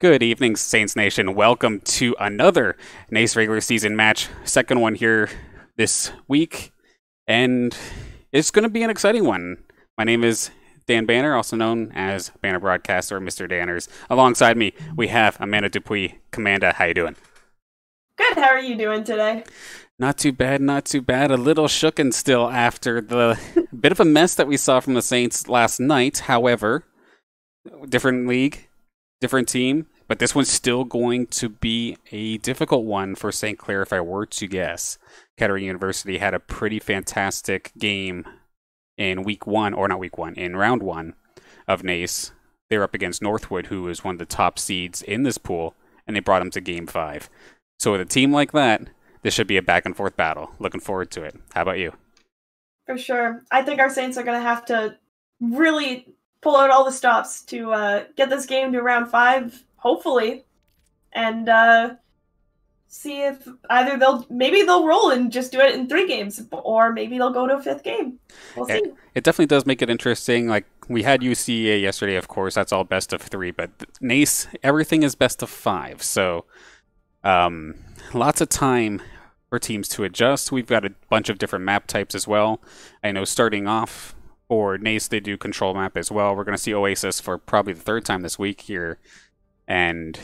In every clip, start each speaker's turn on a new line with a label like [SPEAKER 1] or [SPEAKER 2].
[SPEAKER 1] Good evening, Saints Nation. Welcome to another NACE regular season match. Second one here this week, and it's going to be an exciting one. My name is Dan Banner, also known as Banner Broadcaster or Mr. Danners. Alongside me, we have Amanda Dupuis. Commanda, how you doing?
[SPEAKER 2] Good. How are you doing today?
[SPEAKER 1] Not too bad, not too bad. A little shooken still after the bit of a mess that we saw from the Saints last night. However, different league, different team, but this one's still going to be a difficult one for St. Clair if I were to guess. Kettering University had a pretty fantastic game in week one, or not week one, in round one of NACE. They were up against Northwood, who is one of the top seeds in this pool, and they brought them to game five. So with a team like that, this should be a back and forth battle. Looking forward to it. How about you?
[SPEAKER 2] For sure. I think our Saints are going to have to really pull out all the stops to uh, get this game to round five, hopefully, and uh, see if either they'll maybe they'll roll and just do it in three games, or maybe they'll go to a fifth game. We'll see.
[SPEAKER 1] It, it definitely does make it interesting. Like we had UCA yesterday, of course. That's all best of three, but NACE everything is best of five. So um, lots of time for teams to adjust. We've got a bunch of different map types as well. I know starting off for NACE, they do control map as well. We're going to see Oasis for probably the third time this week here. And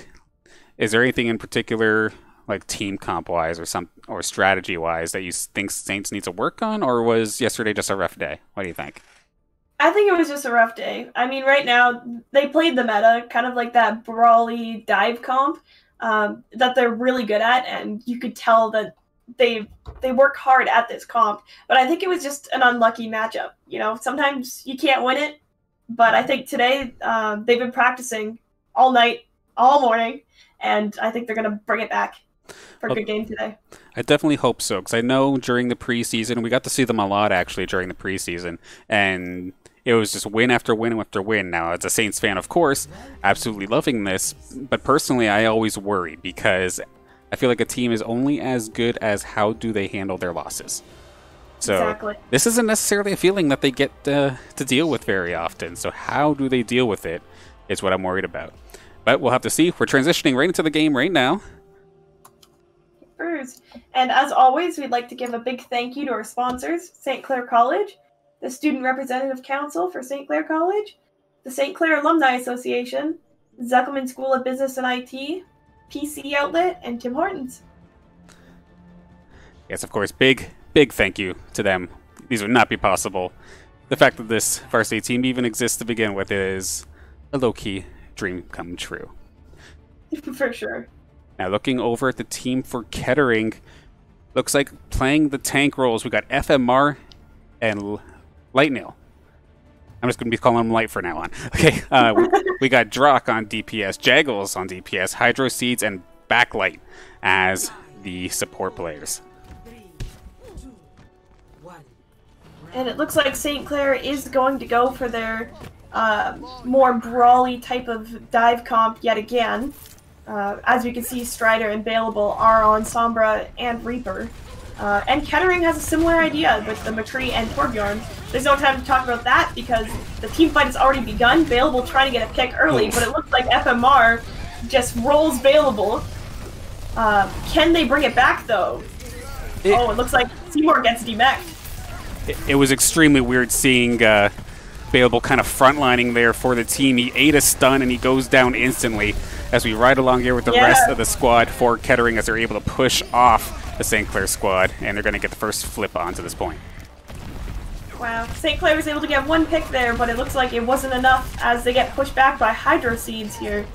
[SPEAKER 1] is there anything in particular, like team comp wise or some or strategy wise, that you think Saints needs to work on, or was yesterday just a rough day? What do you think?
[SPEAKER 2] I think it was just a rough day. I mean, right now they played the meta, kind of like that brawly dive comp um, that they're really good at, and you could tell that they they work hard at this comp. But I think it was just an unlucky matchup. You know, sometimes you can't win it, but I think today um, they've been practicing all night, all morning, and I think they're gonna bring it back for a good game today.
[SPEAKER 1] I definitely hope so because I know during the preseason we got to see them a lot actually during the preseason, and it was just win after win after win. Now, as a Saints fan, of course, absolutely loving this, but personally, I always worry because I feel like a team is only as good as how do they handle their losses. So
[SPEAKER 2] Exactly.
[SPEAKER 1] this isn't necessarily a feeling that they get uh, to deal with very often. So how do they deal with it is what I'm worried about. But we'll have to see. We're transitioning right into the game right now.
[SPEAKER 2] And as always, we'd like to give a big thank you to our sponsors St. Clair College, the Student Representative Council for St. Clair College, the St. Clair Alumni Association, Zekelman School of Business and IT, PC Outlet, and Tim Hortons.
[SPEAKER 1] Yes, of course, big, big thank you to them. These would not be possible. The fact that this varsity team even exists to begin with is a low key dream come true.
[SPEAKER 2] for sure.
[SPEAKER 1] Now, looking over at the team for Kettering, looks like playing the tank roles. We got FMR and Lightnail. I'm just going to be calling them Light for now on. Okay, uh, we, we got Drock on DPS, Jaggles on DPS, Hydro Seeds, and Backlight as the support players.
[SPEAKER 2] And it looks like St. Clair is going to go for their uh, more brawly type of dive comp yet again. Uh, as we can see, Strider and Bailable are on Sombra and Reaper. Uh, and Kettering has a similar idea with the Matri and Torbjorn. There's no time to talk about that because the team fight has already begun. Bailable trying to get a pick early, but it looks like FMR just rolls Bailable. Uh, can they bring it back though?
[SPEAKER 1] It-
[SPEAKER 2] oh, it looks like Seymour gets demeched.
[SPEAKER 1] It, it was extremely weird seeing uh, Bailable kind of frontlining there for the team. He ate a stun and he goes down instantly as we ride along here with the
[SPEAKER 2] Yeah.
[SPEAKER 1] rest of the squad for Kettering as they're able to push off the St. Clair squad, and they're going to get the first flip onto this point.
[SPEAKER 2] Wow. St. Clair was able to get one pick there, but it looks like it wasn't enough as they get pushed back by Hydro Seeds here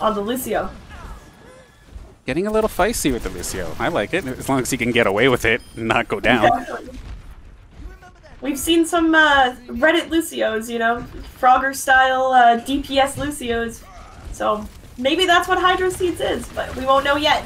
[SPEAKER 2] on the Lucio.
[SPEAKER 1] Getting a little feisty with the Lucio. I like it, as long as he can get away with it and not go down.
[SPEAKER 2] We've seen some uh, Reddit Lucios, you know, Frogger style uh, DPS Lucios. So maybe that's what Hydro Seeds is, but we won't know yet.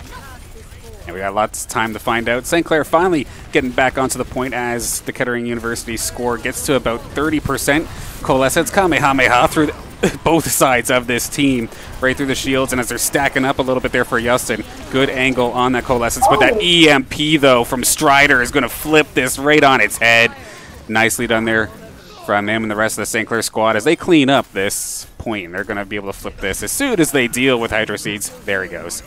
[SPEAKER 1] And we got lots of time to find out. St. Clair finally getting back onto the point as the Kettering University score gets to about 30%. Coalescence Kamehameha through the, both sides of this team, right through the shields. And as they're stacking up a little bit there for Justin, good angle on that Coalescence. But that
[SPEAKER 2] Oh.
[SPEAKER 1] EMP, though, from Strider is going to flip this right on its head. Nicely done there from him and the rest of the St. Clair squad as they clean up this point. They're going to be able to flip this as soon as they deal with Hydro Seeds. There he goes.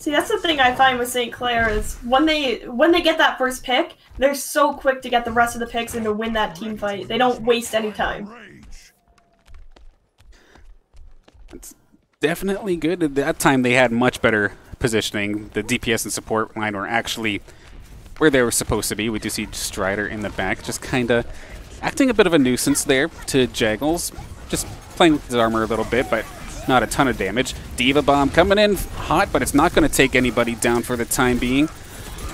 [SPEAKER 2] See, that's the thing I find with St. Clair is when they when they get that first pick, they're so quick to get the rest of the picks and to win that team fight. They don't waste any time.
[SPEAKER 1] It's definitely good. At that time, they had much better positioning. The DPS and support line were actually where they were supposed to be. We do see Strider in the back, just kind of acting a bit of a nuisance there to Jaggles. Just playing with his armor a little bit, but not a ton of damage. D.Va Bomb coming in hot, but it's not going to take anybody down for the time being.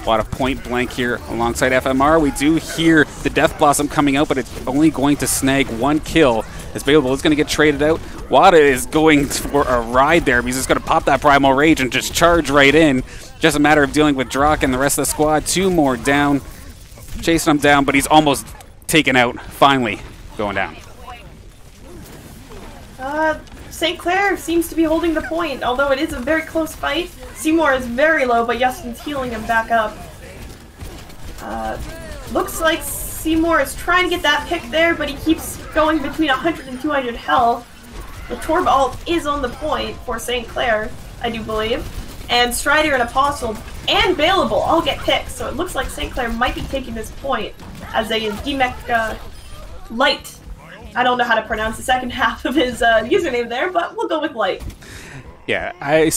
[SPEAKER 1] A lot of point blank here alongside FMR. We do hear the Death Blossom coming out, but it's only going to snag one kill. As Babel is going to get traded out. Wada is going for a ride there. He's just going to pop that Primal Rage and just charge right in. Just a matter of dealing with Drock and the rest of the squad. Two more down. Chasing him down, but he's almost taken out. Finally going down.
[SPEAKER 2] Uh, St. Clair seems to be holding the point, although it is a very close fight. Seymour is very low, but Justin's healing him back up. Uh, looks like Seymour is trying to get that pick there, but he keeps going between 100 and 200 health. The Torb ult is on the point for St. Clair, I do believe. And Strider and Apostle and Bailable all get picked, so it looks like St. Clair might be taking this point as a uh, Light I don't know how to pronounce the second half of his uh, username there, but we'll go with Light.
[SPEAKER 1] Yeah, I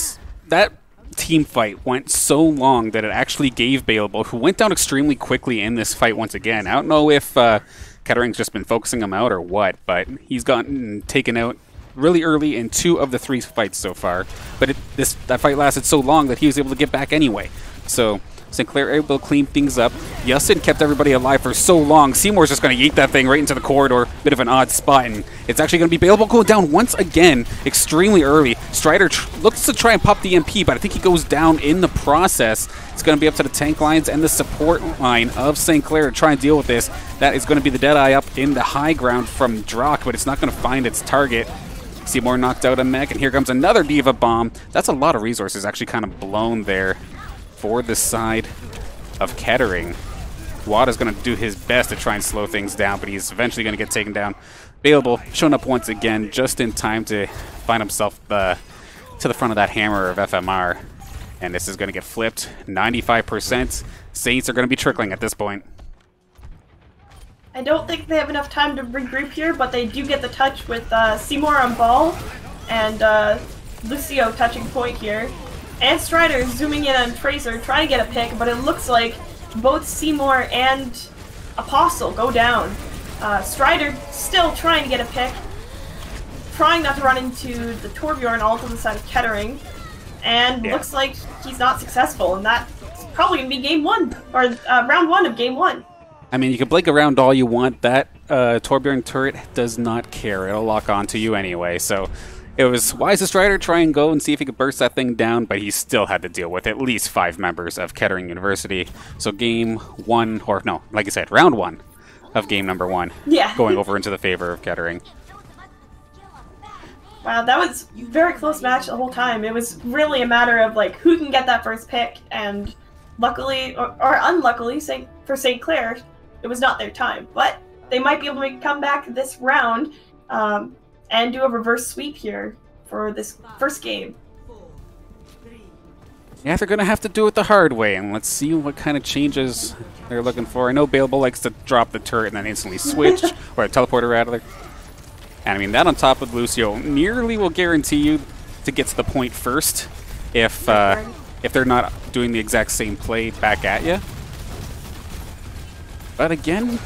[SPEAKER 1] that team fight went so long that it actually gave Bailable, who went down extremely quickly in this fight once again. I don't know if uh, Kettering's just been focusing him out or what, but he's gotten taken out really early in two of the three fights so far. But it, this that fight lasted so long that he was able to get back anyway. So St. Clair able to clean things up. Yustin kept everybody alive for so long. Seymour's just going to yeet that thing right into the corridor. Bit of an odd spot, and it's actually going to be Bailable going down once again extremely early. Strider looks to try and pop the MP, but I think he goes down in the process. It's going to be up to the tank lines and the support line of St. Clair to try and deal with this. That is going to be the Deadeye up in the high ground from Drock, but it's not going to find its target. Seymour knocked out a mech, and here comes another D.Va Bomb. That's a lot of resources actually kind of blown there for the side of Kettering. Wada's going to do his best to try and slow things down, but he's eventually going to get taken down. Bailable showing up once again just in time to find himself uh, to the front of that hammer of FMR. And this is going to get flipped. 95%. Saints are going to be trickling at this point.
[SPEAKER 2] I don't think they have enough time to regroup here, but they do get the touch with uh, Seymour on ball and uh, Lucio touching point here. And Strider zooming in on Tracer, trying to get a pick, but it looks like both Seymour and Apostle go down. Uh, Strider still trying to get a pick, trying not to run into the Torbjorn ult on the side of Kettering, and yeah. looks like he's not successful, and that's probably going to be game one, or uh, round one of game one.
[SPEAKER 1] I mean, you can blink around all you want. That uh, Torbjorn turret does not care. It'll lock onto you anyway, so it was wise to Strider try and go and see if he could burst that thing down, but he still had to deal with at least five members of Kettering University. So game one, or no, like I said, round one of game number one.
[SPEAKER 2] Yeah.
[SPEAKER 1] Going over into the favor of Kettering.
[SPEAKER 2] Wow, that was very close match the whole time. It was really a matter of like who can get that first pick, and luckily or, or unluckily, Saint, for St. Clair, it was not their time. But they might be able to make a comeback this round. Um, and do a reverse sweep here for this first game.
[SPEAKER 1] Yeah, they're going to have to do it the hard way, and let's see what kind of changes they're looking for. I know Bailable likes to drop the turret and then instantly switch, or a teleporter rather. And I mean, that on top of Lucio nearly will guarantee you to get to the point first if uh, if they're not doing the exact same play back at you. But again,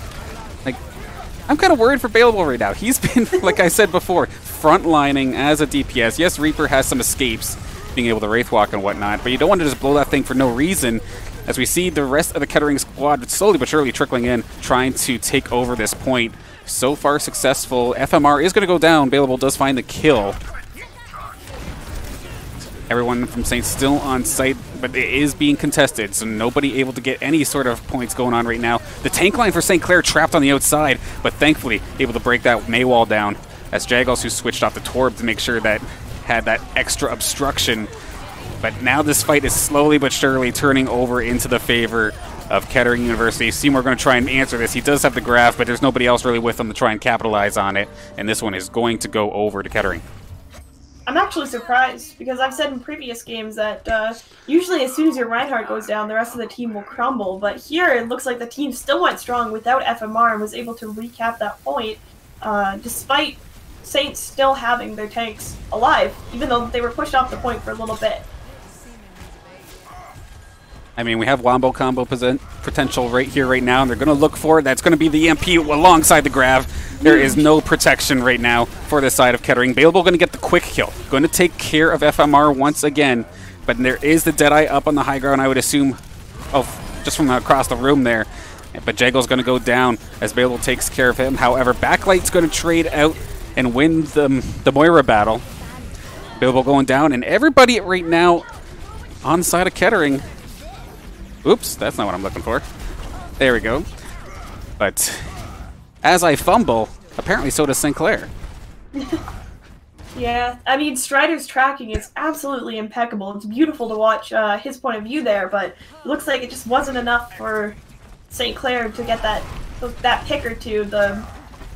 [SPEAKER 1] I'm kind of worried for Bailable right now. He's been, like I said before, frontlining as a DPS. Yes, Reaper has some escapes, being able to Wraithwalk and whatnot, but you don't want to just blow that thing for no reason. As we see the rest of the Kettering squad slowly but surely trickling in, trying to take over this point. So far successful. FMR is going to go down. Bailable does find the kill. Everyone from Saints still on site, but it is being contested, so nobody able to get any sort of points going on right now. The tank line for St. Clair trapped on the outside, but thankfully able to break that Mei wall down. As Jagos, who switched off the Torb to make sure that had that extra obstruction. But now this fight is slowly but surely turning over into the favor of Kettering University. Seymour going to try and answer this. He does have the Grav, but there's nobody else really with him to try and capitalize on it. And this one is going to go over to Kettering.
[SPEAKER 2] I'm actually surprised because I've said in previous games that uh, usually as soon as your Reinhardt goes down, the rest of the team will crumble. But here it looks like the team still went strong without FMR and was able to recap that point, uh, despite Saints still having their tanks alive, even though they were pushed off the point for a little bit.
[SPEAKER 1] I mean, we have Wombo combo potential right here, right now, and they're going to look for it. That's going to be the EMP alongside the Grav. There is no protection right now for this side of Kettering. Baleable going to get the quick kill. Going to take care of FMR once again, but there is the Deadeye up on the high ground, I would assume, oh, just from across the room there. But Jaggle's going to go down as Baleable takes care of him. However, Backlight's going to trade out and win the, the Moira battle. Baleable going down, and everybody right now on side of Kettering Oops, that's not what I'm looking for. There we go. But as I fumble, apparently so does Sinclair.
[SPEAKER 2] yeah, I mean, Strider's tracking is absolutely impeccable. It's beautiful to watch uh, his point of view there, but it looks like it just wasn't enough for St. Clair to get that that pick or two. The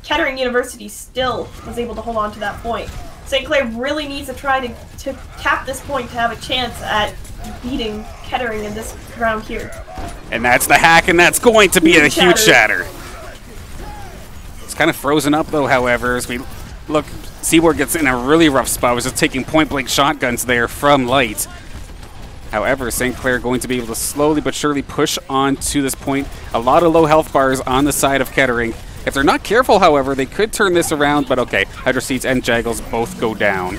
[SPEAKER 2] Kettering University still was able to hold on to that point. St. Clair really needs to try to, to cap this point to have a chance at beating Kettering in this round here.
[SPEAKER 1] And that's the hack, and that's going to be huge a shatter. huge shatter. It's kind of frozen up, though, however, as we look. Seaboard gets in a really rough spot. Was just taking point-blank shotguns there from Light. However, St. Clair going to be able to slowly but surely push on to this point. A lot of low health bars on the side of Kettering. If they're not careful, however, they could turn this around, but okay. Hydro Seeds and Jaggles both go down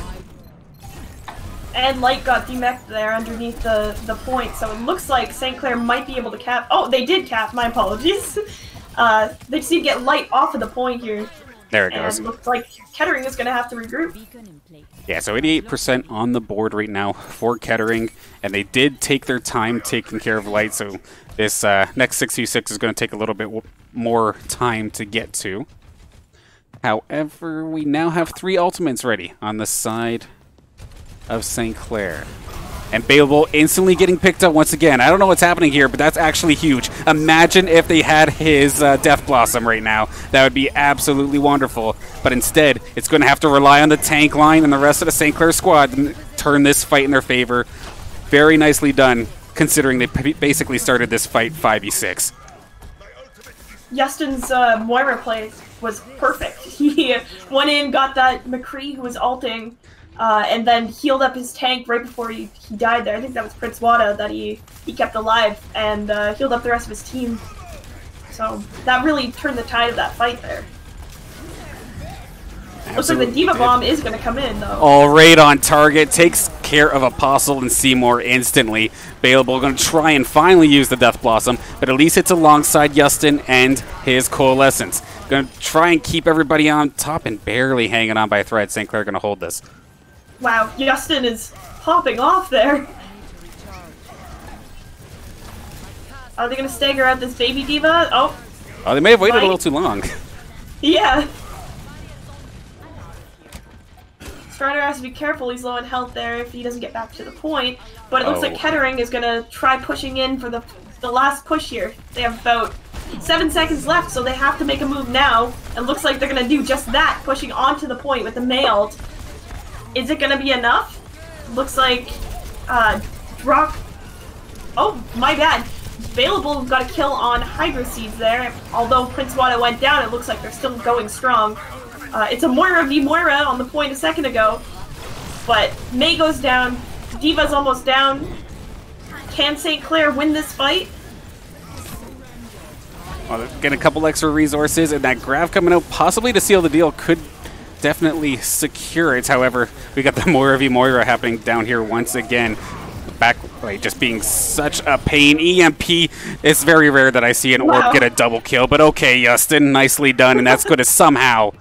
[SPEAKER 2] and Light got demeched there underneath the, the point, so it looks like St. Clair might be able to cap- Oh, they did cap, my apologies. Uh, they just need to get Light off of the point here.
[SPEAKER 1] There it goes.
[SPEAKER 2] Looks like Kettering is going to have to regroup.
[SPEAKER 1] Yeah, so 88% on the board right now for Kettering, and they did take their time taking care of Light, so this uh, next 6v6 is going to take a little bit more time to get to. However, we now have three ultimates ready on the side of St. Clair. And Baleable instantly getting picked up once again. I don't know what's happening here, but that's actually huge. Imagine if they had his uh, Death Blossom right now. That would be absolutely wonderful. But instead, it's going to have to rely on the tank line and the rest of the St. Clair squad to turn this fight in their favor. Very nicely done, considering they basically started this fight 5v6.
[SPEAKER 2] Justin's uh, Moira play was perfect. He went in, got that McCree who was alting, uh, and then healed up his tank right before he, he died there. I think that was Prince Wada that he, he kept alive and uh, healed up the rest of his team. So that really turned the tide of that fight there. Absolutely Looks like the D.Va Bomb is going to come in, though.
[SPEAKER 1] All right on target. Takes care of Apostle and Seymour instantly. Baleable going to try and finally use the Death Blossom, but at least it's alongside Justin and his Coalescence. Going to try and keep everybody on top and barely hanging on by a thread. St. Clair going to hold this.
[SPEAKER 2] Wow, Justin is popping off there. Are they gonna stagger out this baby D.Va? Oh.
[SPEAKER 1] Oh, they may have waited right. a little too long.
[SPEAKER 2] yeah. Strider has to be careful, he's low in health there if he doesn't get back to the point. But it looks oh. like Kettering is gonna try pushing in for the the last push here. They have about seven seconds left, so they have to make a move now. And looks like they're gonna do just that, pushing onto the point with the mailed. Is it gonna be enough? Looks like, uh, Rock... Oh, my bad. Available got a kill on Hydro Seeds there. Although Prince Wada went down, it looks like they're still going strong. Uh, it's a Moira v Moira on the point a second ago. But Mei goes down. D.Va's almost down. Can St. Clair win this fight?
[SPEAKER 1] Well, get a couple extra resources, and that Grav coming out possibly to seal the deal could definitely secure it. However, we got the Moira v Moira happening down here once again. Back like, just being such a pain. EMP, it's very rare that I see an wow. orb get a double kill, but okay, Justin, nicely done, and that's going to somehow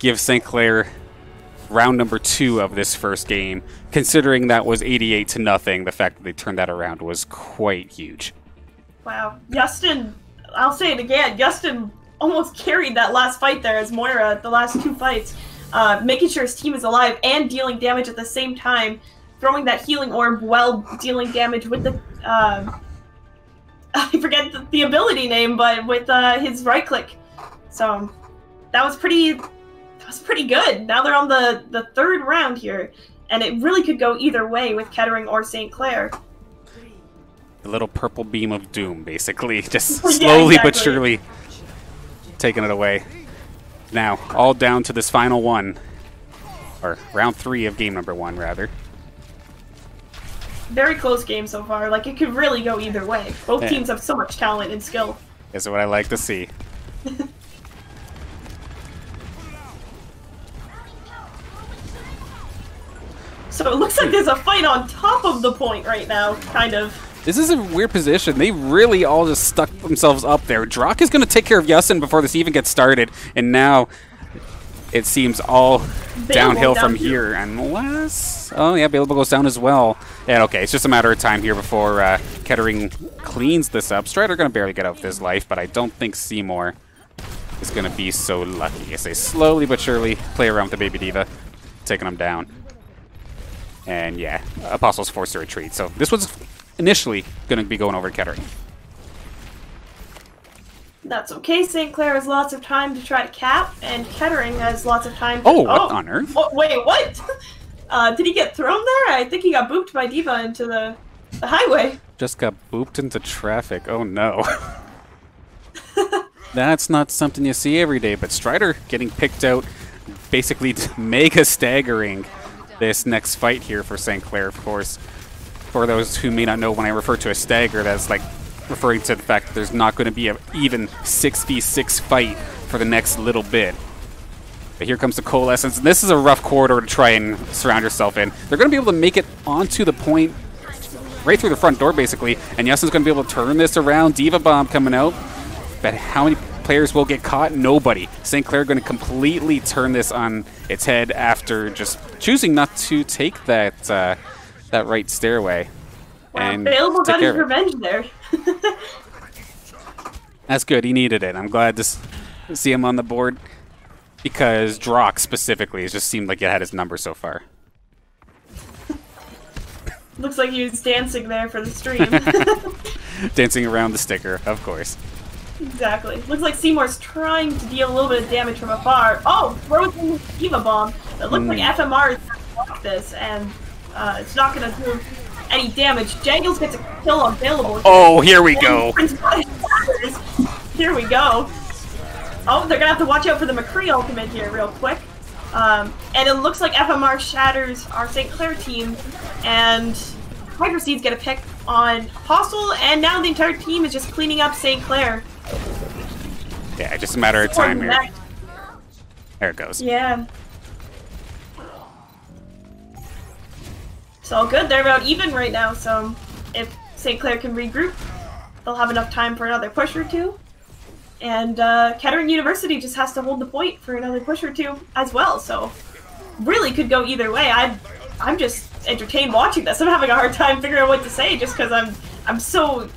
[SPEAKER 1] give St. Clair round number two of this first game. Considering that was 88 to nothing, the fact that they turned that around was quite huge.
[SPEAKER 2] Wow. Justin, I'll say it again, Justin almost carried that last fight there as Moira, the last two fights, uh, making sure his team is alive and dealing damage at the same time, throwing that healing orb while dealing damage with the uh, I forget the, ability name, but with uh, his right click. So that was pretty. Was pretty good. Now they're on the the third round here, and it really could go either way with Kettering or St. Clair.
[SPEAKER 1] The little purple beam of doom, basically, just
[SPEAKER 2] Yeah,
[SPEAKER 1] slowly but surely taking it away. Now, all down to this final one, or round three of game number one, rather.
[SPEAKER 2] Very close game so far. Like it could really go either way. Both
[SPEAKER 1] Yeah.
[SPEAKER 2] teams have so much talent and skill.
[SPEAKER 1] Is what I like to see.
[SPEAKER 2] So it looks like there's a fight on top of the point right now, kind of.
[SPEAKER 1] This is a weird position. They really all just stuck themselves up there. Drock is going to take care of Yussin before this even gets started, and now it seems all downhill
[SPEAKER 2] down
[SPEAKER 1] from
[SPEAKER 2] here.
[SPEAKER 1] here. Unless, oh yeah, Baleable goes down as well. And okay, it's just a matter of time here before uh, Kettering cleans this up. Strider going to barely get out of his life, but I don't think Seymour is going to be so lucky as they slowly but surely play around with the Baby D.Va, taking him down. And yeah, Apostle's forced to retreat. So this was initially going to be going over to Kettering.
[SPEAKER 2] That's okay. St. Clair has lots of time to try to cap, and Kettering has lots of time. To-
[SPEAKER 1] Oh, what on earth?
[SPEAKER 2] Wha- wait, what? Uh, did he get thrown there? I think he got booped by D.Va into the, the highway.
[SPEAKER 1] Just got booped into traffic. Oh no. That's not something you see every day, but Strider getting picked out, basically mega staggering this next fight here for St. Clair, of course. For those who may not know, when I refer to a stagger, that's like referring to the fact that there's not going to be an even 6v6 fight for the next little bit. But here comes the coalescence. and This is a rough corridor to try and surround yourself in. They're going to be able to make it onto the point right through the front door, basically. And Yassin's going to be able to turn this around. D.Va Bomb coming out. But how many players will get caught? Nobody. St. Clair going to completely turn this on its head after just choosing not to take that uh, that right stairway.
[SPEAKER 2] Wow,
[SPEAKER 1] and
[SPEAKER 2] Available got his revenge there.
[SPEAKER 1] That's good. He needed it. I'm glad to see him on the board because Drock specifically has just seemed like it had his number so far.
[SPEAKER 2] Looks like he was dancing there for the stream.
[SPEAKER 1] Dancing around the sticker, of course.
[SPEAKER 2] Exactly. Looks like Seymour's trying to deal a little bit of damage from afar. Oh, throws in the D.Va bomb. It looks like
[SPEAKER 1] Hmm.
[SPEAKER 2] FMR is going to block this, and uh, it's not going to do any damage. Jangles gets a kill on Available.
[SPEAKER 1] Oh, here we go.
[SPEAKER 2] Prince Body shatters. Here we go. Oh, they're gonna have to watch out for the McCree ultimate here real quick. Um, and it looks like FMR shatters our St. Clair team, and Hydro Seeds get a pick on Apostle, and now the entire team is just cleaning up St. Clair.
[SPEAKER 1] Yeah, just a matter of time here. There it goes.
[SPEAKER 2] Yeah. It's all good. They're about even right now, so if St. Clair can regroup, they'll have enough time for another push or two. And uh, Kettering University just has to hold the point for another push or two as well, so really could go either way. I, I'm just entertained watching this. I'm having a hard time figuring out what to say just because I'm, I'm so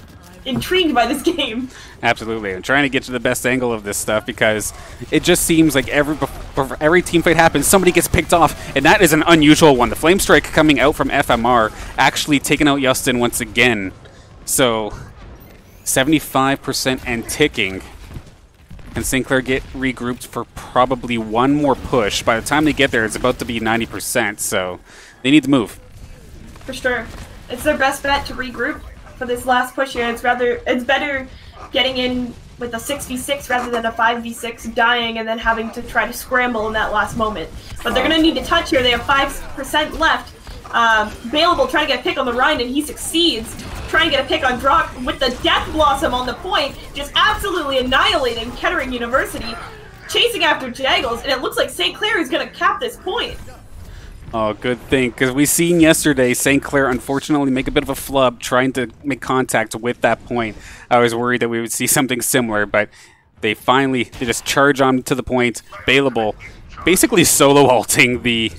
[SPEAKER 2] intrigued by this game.
[SPEAKER 1] Absolutely. I'm trying to get to the best angle of this stuff because it just seems like every every team fight happens, somebody gets picked off, and that is an unusual one. The Flame Strike coming out from FMR, actually taking out Justin once again. So, 75% and ticking. And Sinclair get regrouped for probably one more push. By the time they get there, it's about to be 90%, so they need to move.
[SPEAKER 2] For sure. It's their best bet to regroup for this last push here. It's rather it's better getting in with a 6v6 rather than a 5v6 dying and then having to try to scramble in that last moment. But they're going to need to touch here. They have 5% left. Um, Bailable trying to get a pick on the Rein and he succeeds. Trying to get a pick on Drock with the Death Blossom on the point, just absolutely annihilating Kettering University, chasing after Jaggles, and it looks like St. Clair is going to cap this point.
[SPEAKER 1] Oh, good thing, because we seen yesterday St. Clair unfortunately make a bit of a flub trying to make contact with that point. I was worried that we would see something similar, but they finally they just charge on to the point. Bailable, basically solo alting the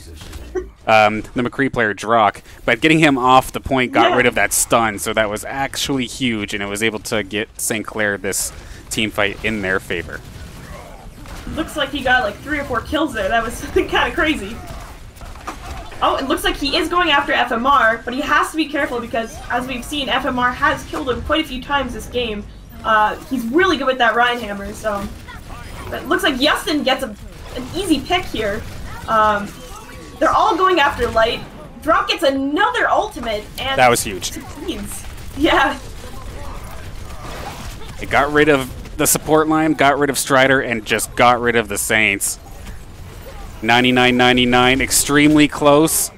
[SPEAKER 1] um, the McCree player Drock, but getting him off the point got
[SPEAKER 2] Yeah.
[SPEAKER 1] rid of that stun, so that was actually huge, and it was able to get St. Clair this team fight in their favor.
[SPEAKER 2] Looks like he got like three or four kills there. That was kind of crazy. Oh, it looks like he is going after FMR, but he has to be careful because, as we've seen, FMR has killed him quite a few times this game. Uh, he's really good with that Rein Hammer, so... But it looks like Justin gets a, an easy pick here. Um, they're all going after Light. Drock gets another ultimate, and...
[SPEAKER 1] That was huge.
[SPEAKER 2] Succeeds. Yeah.
[SPEAKER 1] It got rid of the support line, got rid of Strider, and just got rid of the Saints. 99.99, extremely close,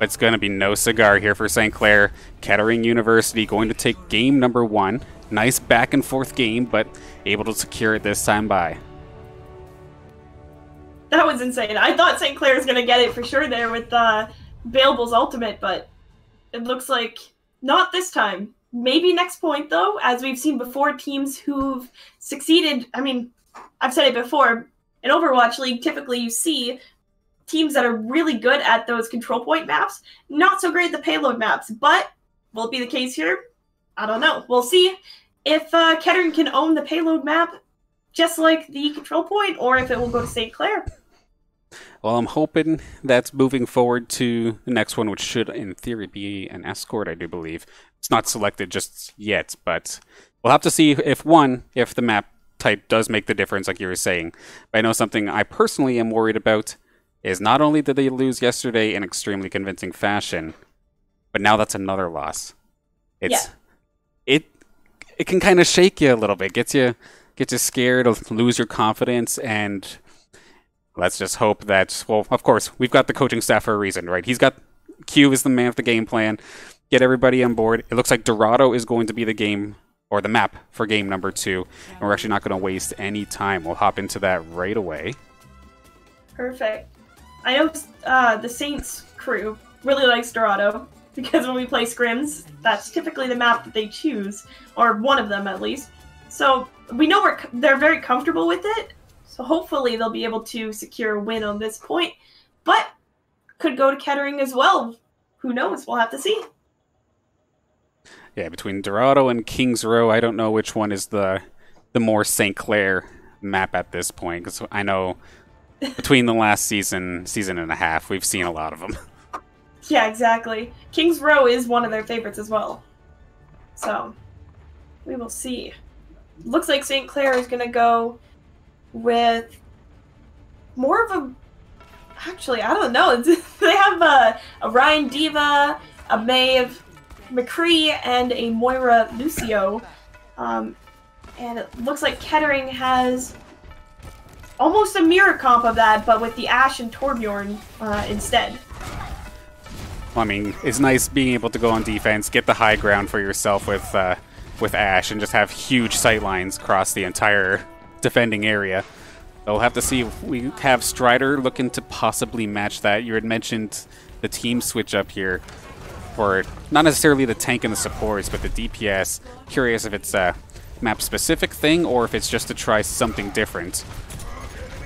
[SPEAKER 1] it's going to be no cigar here for St. Clair. Kettering University going to take game number one. Nice back and forth game, but able to secure it this time by.
[SPEAKER 2] That was insane. I thought St. Clair was going to get it for sure there with uh, Baleble's ultimate, but it looks like not this time. Maybe next point, though, as we've seen before, teams who've succeeded. I mean, I've said it before. In Overwatch League, typically you see teams that are really good at those control point maps, not so great at the payload maps. But will it be the case here? I don't know. We'll see if uh, Kettering can own the payload map just like the control point, or if it will go to St. Clair.
[SPEAKER 1] Well, I'm hoping that's moving forward to the next one, which should, in theory, be an escort, I do believe. It's not selected just yet, but we'll have to see if, one, if the map type does make the difference, like you were saying. But I know something I personally am worried about is not only did they lose yesterday in extremely convincing fashion, but now that's another loss. It's yeah. it it can kind of shake you a little bit, gets you gets you scared, of lose your confidence, and let's just hope that. Well, of course, we've got the coaching staff for a reason, right? He's got Q is the man of the game plan. Get everybody on board. It looks like Dorado is going to be the game or the map for game number two, and we're actually not going to waste any time. We'll hop into that right away.
[SPEAKER 2] Perfect. I know uh, the Saints crew really likes Dorado because when we play scrims, that's typically the map that they choose, or one of them at least. So we know we're they're very comfortable with it. So hopefully they'll be able to secure a win on this point, but could go to Kettering as well. Who knows? We'll have to see.
[SPEAKER 1] Yeah, between Dorado and Kings Row, I don't know which one is the the more St. Clair map at this point because I know between the last season, season and a half, we've seen a lot of them.
[SPEAKER 2] Yeah, exactly. Kings Row is one of their favorites as well. So, we will see. Looks like St. Clair is going to go with more of a. Actually, I don't know. they have a, a Rein D.Va, a Maeve, McCree, and a Moira Lucio. Um, and it looks like Kettering has almost a mirror comp of that, but with the Ashe and Torbjorn uh, instead.
[SPEAKER 1] Well, I mean, it's nice being able to go on defense, get the high ground for yourself with uh, with Ashe, and just have huge sight lines across the entire defending area. We'll have to see if we have Strider looking to possibly match that. You had mentioned the team switch up here for not necessarily the tank and the supports, but the DPS. Curious if it's a map-specific thing or if it's just to try something different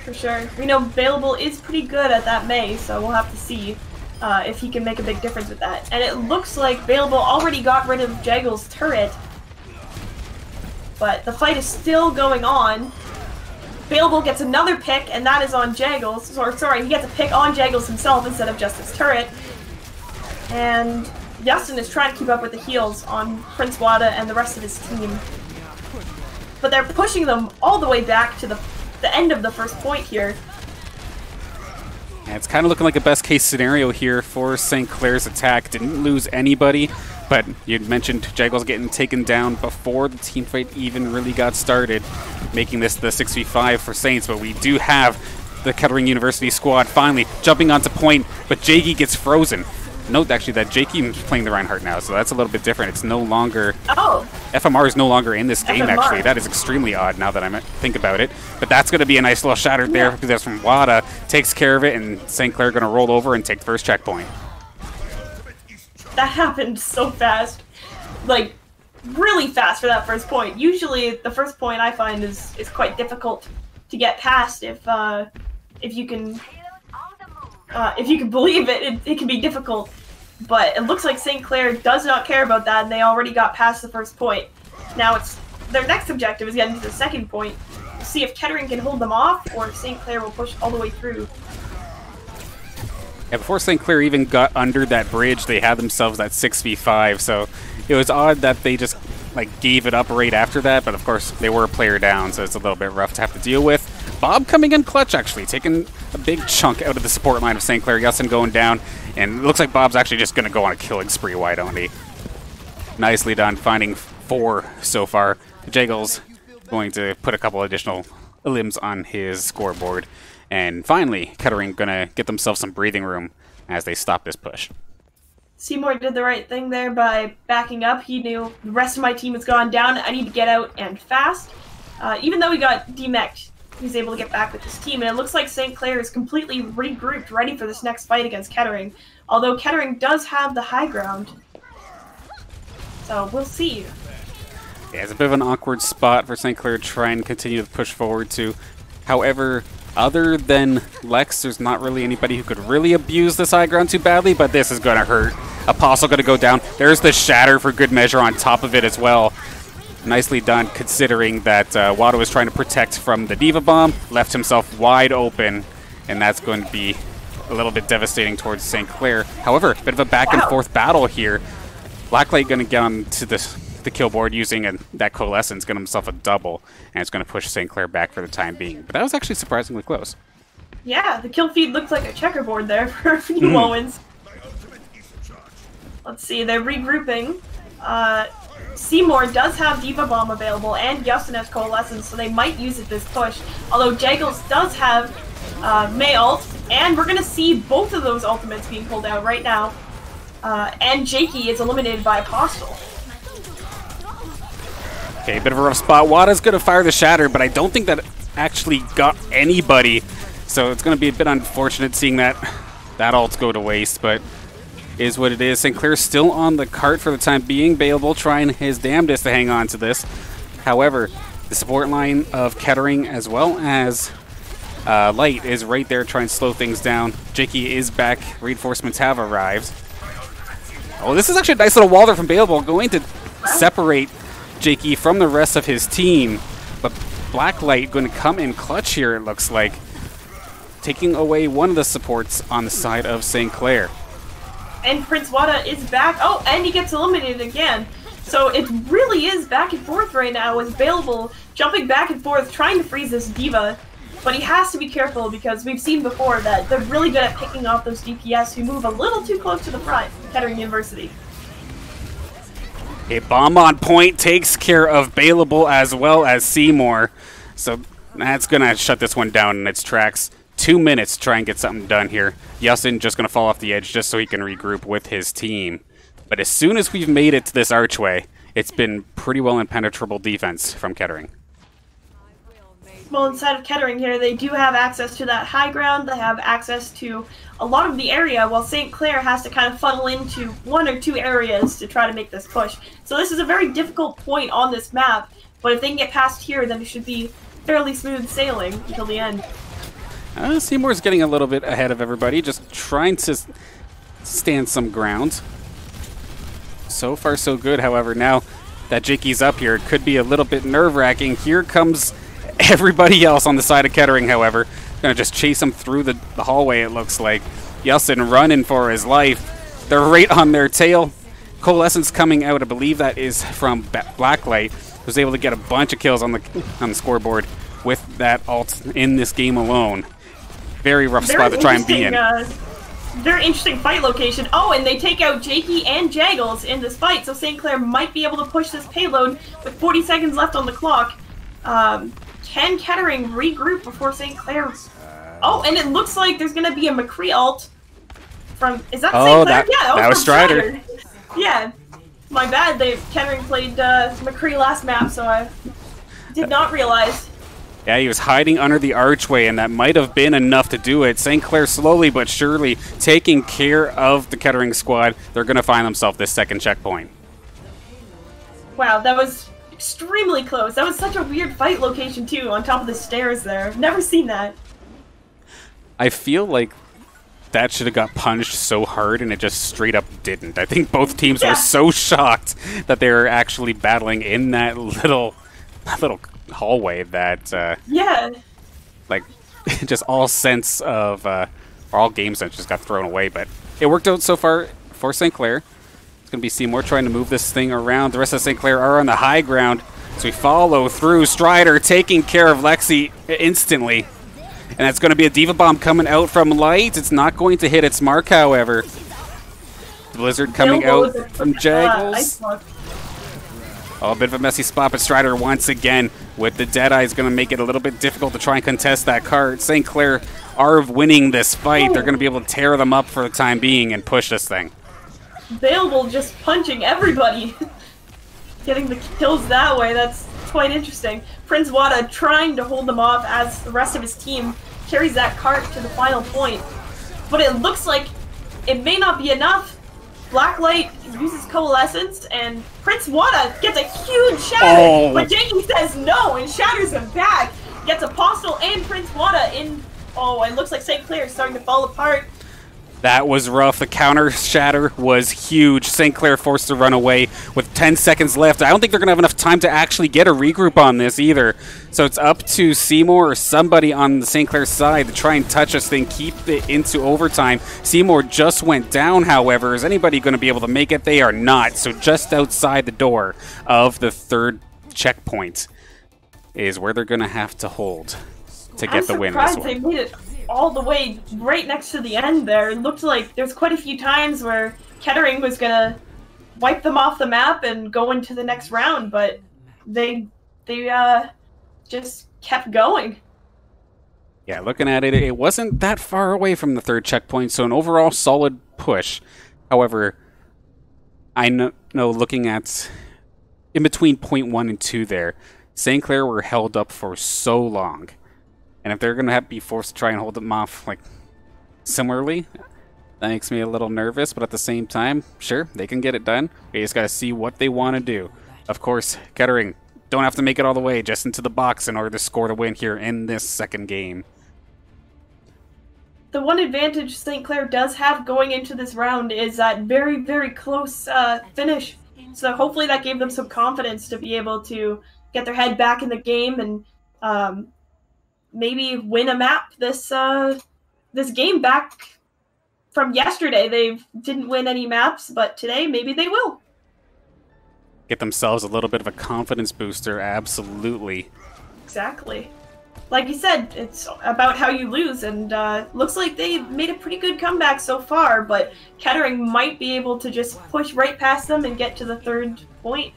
[SPEAKER 2] for sure. We know Balable is pretty good at that Mei, so we'll have to see uh, if he can make a big difference with that. And it looks like Balable already got rid of Jaggle's turret, but the fight is still going on. Balable gets another pick, and that is on Jaggles. Or, sorry, he gets a pick on Jaggles himself instead of just his turret. And Justin is trying to keep up with the heals on Prince Wada and the rest of his team. But they're pushing them all the way back to the the end of the first point here.
[SPEAKER 1] Yeah, it's kind of looking like a best case scenario here for St. Clair's attack. Didn't lose anybody, but you mentioned Jaggles getting taken down before the team fight even really got started, making this the 6v5 for Saints. But we do have the Kettering University squad finally jumping onto point, but Jakey gets frozen note actually that Jakey is playing the Reinhardt now, so that's a little bit different. It's no longer.
[SPEAKER 2] Oh.
[SPEAKER 1] FMR is no longer in this game, FMR. actually. That is extremely odd now that I think about it. But that's going to be a nice little shatter yeah. there because that's from Wada. Takes care of it, and St. Clair going to roll over and take the first checkpoint.
[SPEAKER 2] That happened so fast. Like, really fast for that first point. Usually, the first point I find is, is quite difficult to get past if, uh, if you can uh, if you can believe it, it, it, can be difficult. But it looks like St. Clair does not care about that, and they already got past the first point. Now it's their next objective is getting to the second point. See if Kettering can hold them off, or if St. Clair will push all the way through.
[SPEAKER 1] Yeah, before St. Clair even got under that bridge, they had themselves that 6v5, so it was odd that they just like gave it up right after that, but of course they were a player down, so it's a little bit rough to have to deal with. Bob coming in clutch, actually, taking a big chunk out of the support line of St. Clair. Yussin going down, and it looks like Bob's actually just going to go on a killing spree, why don't he? Nicely done, finding four so far. Jaggles going to put a couple additional limbs on his scoreboard. And finally, Kettering going to get themselves some breathing room as they stop this push.
[SPEAKER 2] Seymour did the right thing there by backing up. He knew the rest of my team has gone down. I need to get out and fast. Uh, even though he got demeched, he's able to get back with his team. And it looks like St. Clair is completely regrouped, ready for this next fight against Kettering. Although Kettering does have the high ground. So we'll see.
[SPEAKER 1] Yeah, it's a bit of an awkward spot for St. Clair to try and continue to push forward to. However, other than Lex, there's not really anybody who could really abuse this high ground too badly, but this is going to hurt. Apostle going to go down. There's the Shatter for good measure on top of it as well. Nicely done, considering that uh, Wada was trying to protect from the D.Va Bomb, left himself wide open, and that's going to be a little bit devastating towards St. Clair. However, a bit of a back and forth battle here. Blacklight going to get on to the, the kill board using a, that Coalescence, get himself a double, and it's going to push St. Clair back for the time being. But that was actually surprisingly close.
[SPEAKER 2] Yeah, the kill feed looked like a checkerboard there for a few mm. moments. Let's see, they're regrouping. Uh, Seymour does have D.Va Bomb available and Yustin has Coalescence, so they might use it this push. Although Jaggles does have uh, Mei ult, and we're going to see both of those ultimates being pulled out right now. Uh, and Jakey is eliminated by Apostle.
[SPEAKER 1] Okay, a bit of a rough spot. Wada's going to fire the Shatter, but I don't think that actually got anybody. So it's going to be a bit unfortunate seeing that that ult go to waste, but is what it is. St. Clair's still on the cart for the time being. Balable trying his damnedest to hang on to this. However, the support line of Kettering as well as uh, Light is right there trying to slow things down. Jakey is back. Reinforcements have arrived. Oh, this is actually a nice little wall there from Balable, going to separate Jakey from the rest of his team. But Blacklight going to come in clutch here, it looks like. Taking away one of the supports on the side of St. Clair
[SPEAKER 2] and Prince Wada is back. Oh, and he gets eliminated again. So it really is back and forth right now with Balable jumping back and forth, trying to freeze this D.Va. But he has to be careful because we've seen before that they're really good at picking off those DPS who move a little too close to the front, Kettering University.
[SPEAKER 1] A bomb on point takes care of Balable as well as Seymour. So that's going to shut this one down in its tracks two minutes to try and get something done here. Yussin just going to fall off the edge just so he can regroup with his team. But as soon as we've made it to this archway, it's been pretty well impenetrable defense from Kettering.
[SPEAKER 2] Well, inside of Kettering here, they do have access to that high ground. They have access to a lot of the area, while St. Clair has to kind of funnel into one or two areas to try to make this push. So this is a very difficult point on this map, but if they can get past here, then it should be fairly smooth sailing until the end.
[SPEAKER 1] Uh, Seymour's getting a little bit ahead of everybody, just trying to stand some ground. So far, so good. However, now that Jakey's up here, it could be a little bit nerve-wracking. Here comes everybody else on the side of Kettering, however. Gonna just chase him through the, the hallway, it looks like. Yeltsin running for his life. They're right on their tail. Coalescence coming out, I believe that is from Blacklight, was able to get a bunch of kills on the on the scoreboard with that alt in this game alone very rough very spot to try and be in. Uh,
[SPEAKER 2] very interesting fight location. Oh, and they take out Jakey and Jaggles in this fight, so St. Clair might be able to push this payload with 40 seconds left on the clock. Um, can Kettering regroup before St. Clair? Oh, and it looks like there's going to be a McCree alt from... Is that oh, St. Clair?
[SPEAKER 1] That, yeah, that was, that was Strider.
[SPEAKER 2] Strider. Yeah. My bad, they Kettering played uh, McCree last map, so I did not realize.
[SPEAKER 1] Yeah, he was hiding under the archway, and that might have been enough to do it. St. Clair slowly but surely taking care of the Kettering squad. They're going to find themselves this second checkpoint.
[SPEAKER 2] Wow, that was extremely close. That was such a weird fight location, too, on top of the stairs there. I've never seen that.
[SPEAKER 1] I feel like that should have got punished so hard, and it just straight up didn't. I think both teams yeah. were so shocked that they were actually battling in that little, little hallway that uh,
[SPEAKER 2] yeah,
[SPEAKER 1] like just all sense of uh, all games that just got thrown away, but it worked out so far for St. Clair. It's going to be Seymour trying to move this thing around. The rest of St. Clair are on the high ground, so we follow through. Strider taking care of Lexi instantly. And that's going to be a D.Va Bomb coming out from Light. It's not going to hit its mark, however. Blizzard coming out from Jaggles. Oh, a bit of a messy spot, but Strider once again with the Deadeye is going to make it a little bit difficult to try and contest that card. St. Clair are of winning this fight. They're going to be able to tear them up for the time being and push this thing.
[SPEAKER 2] Available just punching everybody. Getting the kills that way, that's quite interesting. Prince Wada trying to hold them off as the rest of his team carries that cart to the final point. But it looks like it may not be enough. Blacklight uses Coalescence, and Prince Wada gets a huge shatter, oh. but Jakey says no and shatters him back. Gets Apostle and Prince Wada in. Oh, it looks like St. Clair is starting to fall apart.
[SPEAKER 1] That was rough. The counter shatter was huge. St. Clair forced to run away with 10 seconds left. I don't think they're going to have enough time to actually get a regroup on this either. So it's up to Seymour or somebody on the St. Clair side to try and touch this thing, keep it into overtime. Seymour just went down, however. Is anybody going to be able to make it? They are not. So just outside the door of the third checkpoint is where they're going to have to hold to get
[SPEAKER 2] I'm
[SPEAKER 1] the win.
[SPEAKER 2] They made it all the way right next to the end there. It looked like there's quite a few times where Kettering was gonna wipe them off the map and go into the next round, but they they uh just kept going.
[SPEAKER 1] Yeah, looking at it, it wasn't that far away from the third checkpoint, so an overall solid push. However, I know, know looking at in between point one and two there, St. Clair were held up for so long and if they're going to be forced to try and hold them off, like, similarly, that makes me a little nervous, but at the same time, sure, they can get it done. We just got to see what they want to do. Of course, Kettering don't have to make it all the way just into the box in order to score the win here in this second game.
[SPEAKER 2] The one advantage St. Clair does have going into this round is that very, very close uh, finish. So hopefully that gave them some confidence to be able to get their head back in the game and um, maybe win a map this uh, this game back from yesterday. They didn't win any maps, but today maybe they will.
[SPEAKER 1] Get themselves a little bit of a confidence booster, absolutely.
[SPEAKER 2] Exactly. Like you said, it's about how you lose, and uh, looks like they made a pretty good comeback so far, but Kettering might be able to just push right past them and get to the third point.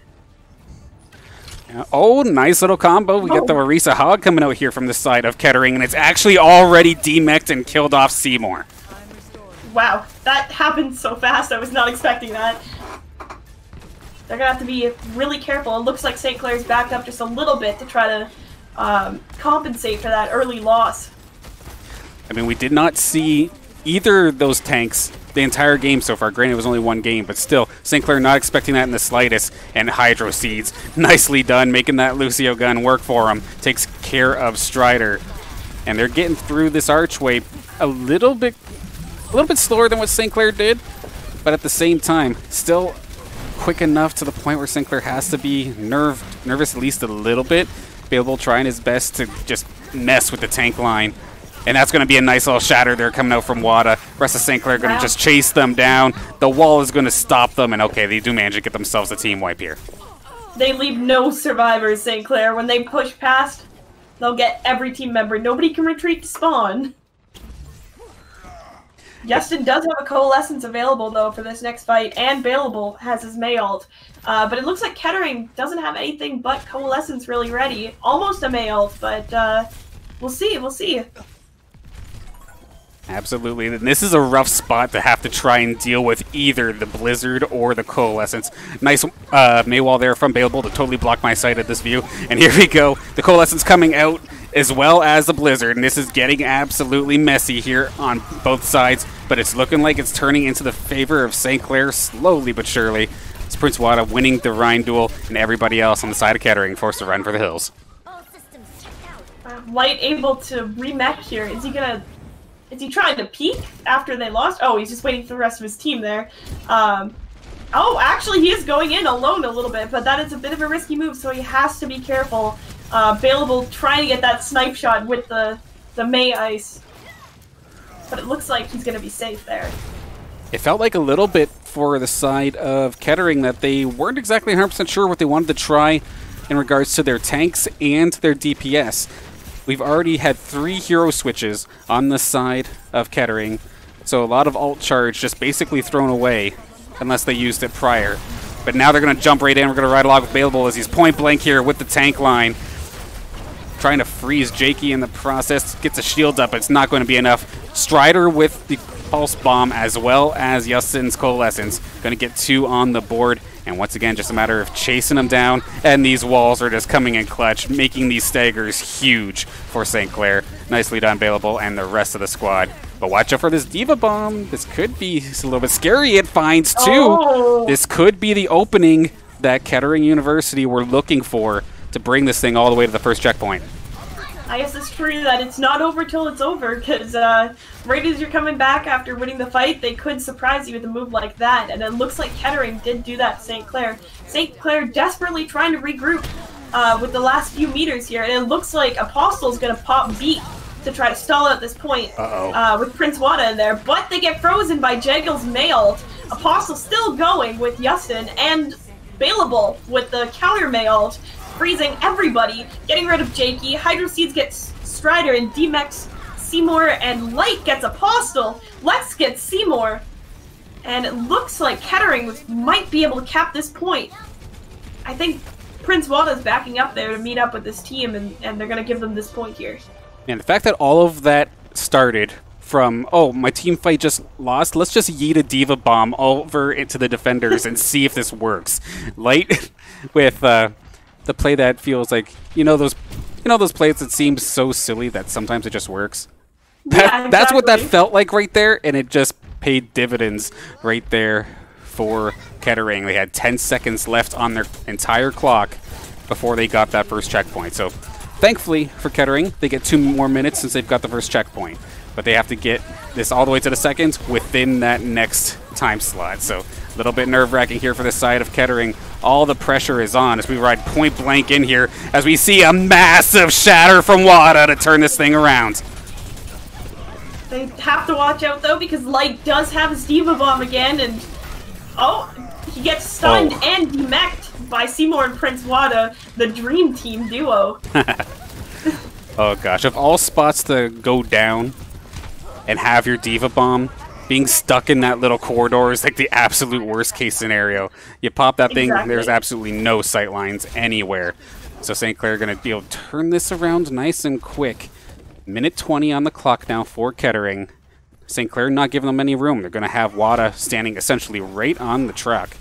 [SPEAKER 1] Oh, nice little combo. We oh. got the oh. Orisa Hog coming out here from the side of Kettering, and it's actually already demeched and killed off Seymour.
[SPEAKER 2] Wow, that happened so fast. I was not expecting that. They're going to have to be really careful. It looks like St. Clair's backed up just a little bit to try to um, compensate for that early loss.
[SPEAKER 1] I mean, we did not see either those tanks the entire game so far. Granted, it was only one game, but still, St. Clair not expecting that in the slightest. And Hydro Seeds, nicely done, making that Lucio gun work for him. Takes care of Strider. And they're getting through this archway a little bit, a little bit slower than what St. Clair did, but at the same time, still quick enough to the point where St. Clair has to be nerved, nervous at least a little bit, be trying his best to just mess with the tank line and that's going to be a nice little shatter there coming out from Wada. Rest of St. Clair going to just chase them down. The wall is going to stop them, and okay, they do manage to get themselves a team wipe here.
[SPEAKER 2] They leave no survivors, St. Clair. When they push past, they'll get every team member. Nobody can retreat to spawn. Yeston does have a Coalescence available, though, for this next fight, and Bailable has his Mei ult. Uh, but it looks like Kettering doesn't have anything but Coalescence really ready. Almost a Mei ult, but uh, we'll see, we'll see.
[SPEAKER 1] Absolutely. And this is a rough spot to have to try and deal with either the Blizzard or the Coalescence. Nice uh, Mei wall there from Bailable to totally block my sight at this view. And here we go. The Coalescence coming out as well as the Blizzard. And this is getting absolutely messy here on both sides. But it's looking like it's turning into the favor of St. Clair slowly but surely. It's Prince Wada winning the Rein duel and everybody else on the side of Kettering forced to run for the hills.
[SPEAKER 2] Light able to remech here. Is he gonna is he trying to peek after they lost? Oh, he's just waiting for the rest of his team there. Um, oh, actually, he is going in alone a little bit, but that is a bit of a risky move, so he has to be careful. Uh, Bailable trying to get that snipe shot with the, the Mei Ice. but it looks like he's going to be safe there.
[SPEAKER 1] It felt like a little bit for the side of Kettering that they weren't exactly 100% sure what they wanted to try in regards to their tanks and their DPS. We've already had three hero switches on the side of Kettering, so a lot of ult charge just basically thrown away unless they used it prior. But now they're going to jump right in. We're going to ride along with Baleable as he's point blank here with the tank line. Trying to freeze Jakey in the process. Gets a shield up, it's not going to be enough. Strider with the Pulse Bomb as well as Justin's Coalescence. Going to get two on the board. And once again, just a matter of chasing them down. And these walls are just coming in clutch, making these staggers huge for St. Clair. Nicely done, Baleable, and the rest of the squad. But watch out for this D.Va Bomb. This could be a little bit scary. It finds two.
[SPEAKER 2] Oh.
[SPEAKER 1] This could be the opening that Kettering University were looking for to bring this thing all the way to the first checkpoint.
[SPEAKER 2] I guess it's true that it's not over till it's over, because uh, right as you're coming back after winning the fight, they could surprise you with a move like that, and it looks like Kettering did do that to St. Clair. St. Clair desperately trying to regroup uh, with the last few meters here, and it looks like Apostle's going to pop beat to try to stall out this point uh, with Prince Wada in there, but they get frozen by Jaggle's mailed. Apostle still going with Justin, and Bailable with the counter mailed, freezing everybody, getting rid of Jakey. Hydro Seeds gets Strider, and D-Mex Seymour, and Light gets Apostle. Lex gets Seymour. And it looks like Kettering might be able to cap this point. I think Prince Wada's backing up there to meet up with this team, and, and they're going to give them this point here.
[SPEAKER 1] And the fact that all of that started from, oh, my team fight just lost, let's just yeet a D.Va Bomb over into the defenders and see if this works. Light with uh, the play that feels like, you know, those you know those plays that seem so silly that sometimes it just works? That,
[SPEAKER 2] Yeah,
[SPEAKER 1] That's what that felt like right there, and it just paid dividends right there for Kettering. They had 10 seconds left on their entire clock before they got that first checkpoint. So thankfully for Kettering, they get two more minutes since they've got the first checkpoint. But they have to get this all the way to the seconds within that next time slot. So a little bit nerve-wracking here for the side of Kettering. All the pressure is on as we ride point blank in here as we see a massive shatter from Wada to turn this thing around.
[SPEAKER 2] They have to watch out though because Light does have his D.Va Bomb again, and oh, he gets stunned
[SPEAKER 1] Oh.
[SPEAKER 2] and demeched by Seymour and Prince Wada, the Dream Team duo.
[SPEAKER 1] Oh gosh, of all spots to go down and have your D.Va Bomb, being stuck in that little corridor is like the absolute worst case scenario. You pop that thing,
[SPEAKER 2] Exactly.
[SPEAKER 1] there's absolutely no sight lines anywhere. So St. Clair going to be able to turn this around nice and quick. Minute 20 on the clock now for Kettering. St. Clair not giving them any room. They're going to have Wada standing essentially right on the truck.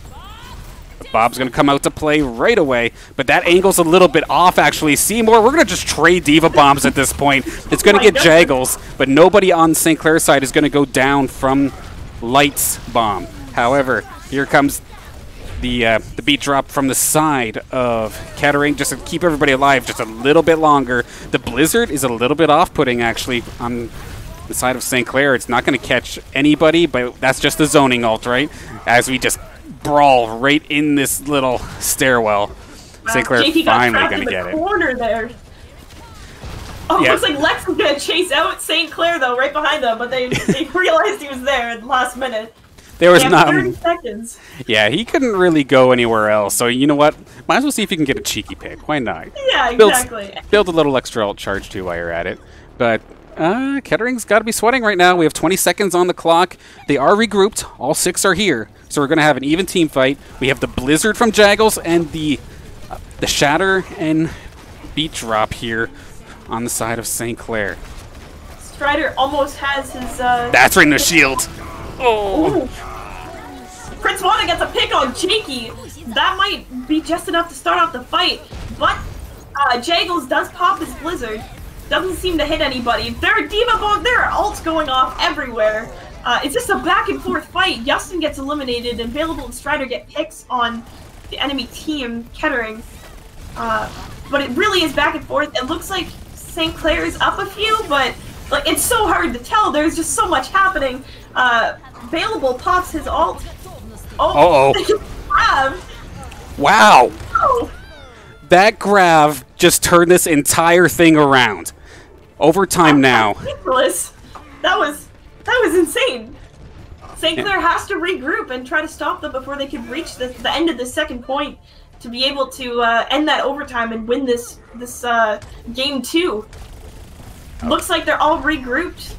[SPEAKER 1] Bob's going to come out to play right away, but that angle's a little bit off, actually. Seymour, we're going to just trade D.Va Bombs at this point. It's going to get. Jaggles, but nobody on St. Clair's side is going to go down from Light's bomb. However, here comes the uh, the beat drop from the side of Kettering just to keep everybody alive just a little bit longer. The Blizzard is a little bit off-putting, actually, on the side of St. Clair. It's not going to catch anybody, but that's just the zoning ult, right? As we just brawl right in this little stairwell. St. Clair finally going to get it.
[SPEAKER 2] corner there. Oh,
[SPEAKER 1] Yeah.
[SPEAKER 2] looks like Lex was gonna chase out St. Clair though, right behind them, but they they realized he was there at the last minute.
[SPEAKER 1] There was not.
[SPEAKER 2] 30 seconds.
[SPEAKER 1] Yeah, he couldn't really go anywhere else. So you know what? Might as well see if you can get a cheeky pick. Why not?
[SPEAKER 2] Yeah,
[SPEAKER 1] Build-
[SPEAKER 2] exactly.
[SPEAKER 1] Build a little extra ult charge too while you're at it. But uh, Kettering's got to be sweating right now. We have 20 seconds on the clock. They are regrouped. All six are here. So we're going to have an even team fight. We have the Blizzard from Jaggles and the uh, the Shatter and Beat Drop here on the side of St. Clair.
[SPEAKER 2] Strider almost has his uh
[SPEAKER 1] That's right in the shield. Oh,
[SPEAKER 2] Ooh. Prince Wada gets a pick on Jakey. That might be just enough to start off the fight, but uh, Jaggles does pop his Blizzard. Doesn't seem to hit anybody. There are D.Va Bomb, there are ults going off everywhere. Uh, it's just a back and forth fight. Justin gets eliminated, and Available and Strider get picks on the enemy team, Kettering. Uh, but it really is back and forth. It looks like St. Clair is up a few, but like it's so hard to tell. There's just so much happening. Uh, Available pops his ult. Oh,
[SPEAKER 1] Uh-oh.
[SPEAKER 2] grav.
[SPEAKER 1] wow.
[SPEAKER 2] Oh,
[SPEAKER 1] That grav just turned this entire thing around. Overtime now.
[SPEAKER 2] ridiculous. That was That was insane. St. Clair has to regroup and try to stop them before they can reach the, the end of the second point to be able to uh, end that overtime and win this this uh, game two. Looks like they're all regrouped.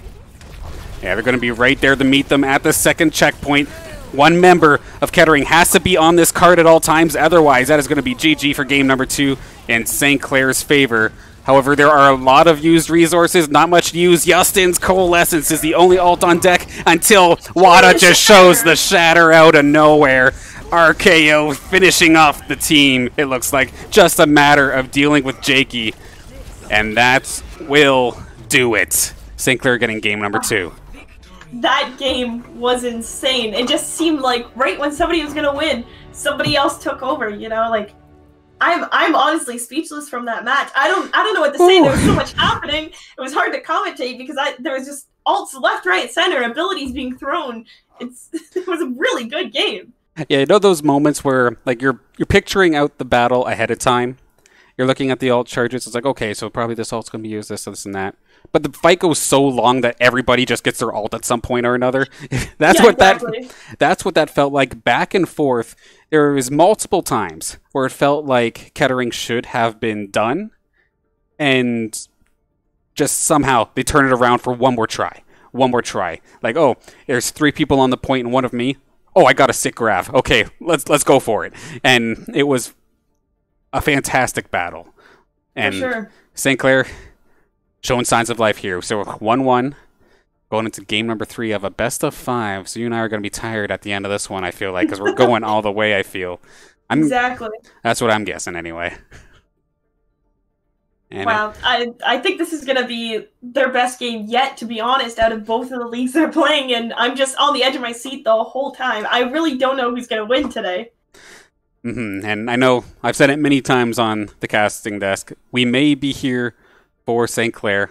[SPEAKER 1] Yeah, they're going to be right there to meet them at the second checkpoint. One member of Kettering has to be on this card at all times, otherwise that is going to be GG for game number two in St. Clair's favor. However, there are a lot of used resources, not much used. Justin's Coalescence is the only ult on deck until Wada just shows the Shatter out of nowhere. RKO finishing off the team, it looks like. Just a matter of dealing with Jakey. And that will do it. St. Clair getting game number ah. two.
[SPEAKER 2] That game was insane. It just seemed like right when somebody was gonna win, somebody else took over, you know, like I'm I'm honestly speechless from that match. I don't I don't know what to say. Ooh. There was so much happening. It was hard to commentate because I there was just ults left, right, center, abilities being thrown. It's it was a really good game.
[SPEAKER 1] Yeah, you know those moments where like you're you're picturing out the battle ahead of time. You're looking at the ult charges. It's like okay, so probably this ult's gonna be used, this, this, and that. But the fight goes so long that everybody just gets their ult at some point or another. that's yeah, what exactly. that that's what that felt like back and forth there was multiple times where it felt like Kettering should have been done, and just somehow they turn it around for one more try. One more try. Like, oh, there's three people on the point and one of me. Oh, I got a sick grav. Okay, let's let's go for it. And it was a fantastic battle. And
[SPEAKER 2] sure.
[SPEAKER 1] St. Clair showing signs of life here. So one one going into game number three of a best of five. So you and I are going to be tired at the end of this one. I feel like because we're going all the way. I feel.
[SPEAKER 2] I'm, exactly.
[SPEAKER 1] That's what I'm guessing anyway.
[SPEAKER 2] And wow, I I think this is gonna be their best game yet, to be honest, out of both of the leagues they're playing, and I'm just on the edge of my seat the whole time. I really don't know who's gonna win today.
[SPEAKER 1] Mm-hmm. And I know I've said it many times on the casting desk. We may be here for St. Clair.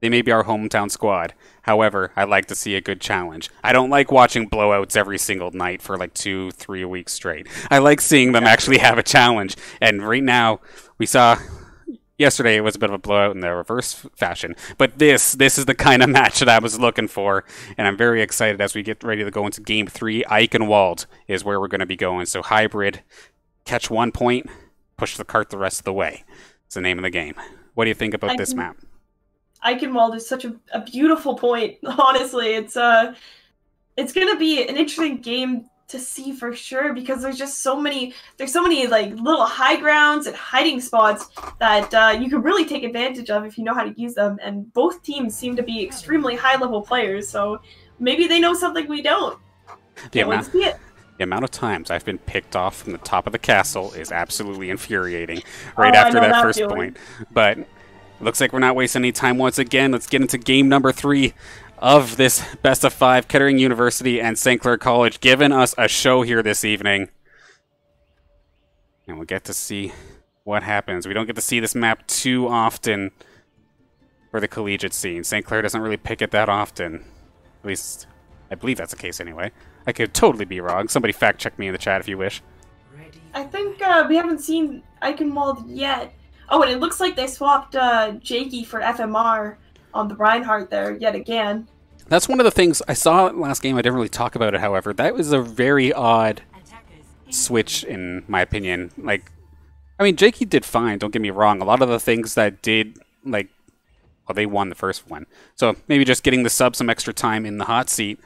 [SPEAKER 1] They may be our hometown squad. However, I like to see a good challenge. I don't like watching blowouts every single night for like two, three weeks straight. I like seeing them actually have a challenge. And right now, we saw yesterday it was a bit of a blowout in the reverse fashion. But this this is the kind of match that I was looking for, and I'm very excited as we get ready to go into game three. Eichenwald is where we're going to be going. So hybrid, catch one point, push the cart the rest of the way. It's the name of the game. What do you think about this map?
[SPEAKER 2] Eichenwald is such a, a beautiful point. Honestly, it's uh, it's gonna be an interesting game to see for sure because there's just so many there's so many like little high grounds and hiding spots that uh, you can really take advantage of if you know how to use them and both teams seem to be extremely high level players so maybe they know something we don't
[SPEAKER 1] the amount, the amount of times I've been picked off from the top of the castle is absolutely infuriating oh, right oh, after that, that first feeling. point but Looks like we're not wasting any time once again. Let's get into game number three of this best of five. Kettering University and St. Clair College giving us a show here this evening. And we'll get to see what happens. We don't get to see this map too often for the collegiate scene. St. Clair doesn't really pick it that often. At least, I believe that's the case anyway. I could totally be wrong. Somebody fact check me in the chat if you wish.
[SPEAKER 2] I think uh, we haven't seen Eichenwald yet. Oh, and it looks like they swapped uh, Jakey for FMR on the Reinhardt there yet again.
[SPEAKER 1] That's one of the things I saw last game. I didn't really talk about it, however. That was a very odd switch, in my opinion. Like, I mean, Jakey did fine. Don't get me wrong. A lot of the things that did, like, well, they won the first one. So maybe just getting the sub some extra time in the hot seat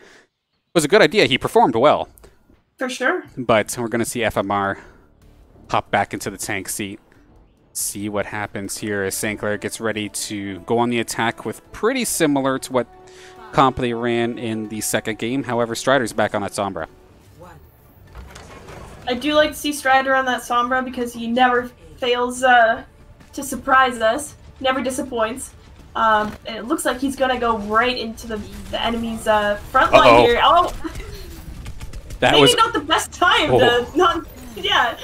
[SPEAKER 1] was a good idea. He performed well.
[SPEAKER 2] For sure.
[SPEAKER 1] But we're going to see FMR hop back into the tank seat see what happens here as St. Clair gets ready to go on the attack with pretty similar to what comp they ran in the second game. However, Strider's back on that Sombra.
[SPEAKER 2] I do like to see Strider on that Sombra because he never fails uh, to surprise us, never disappoints. Um, and it looks like he's gonna go right into the, the enemy's uh, front line uh -oh. here. Oh, that maybe was... not the best time oh. to not. Yeah,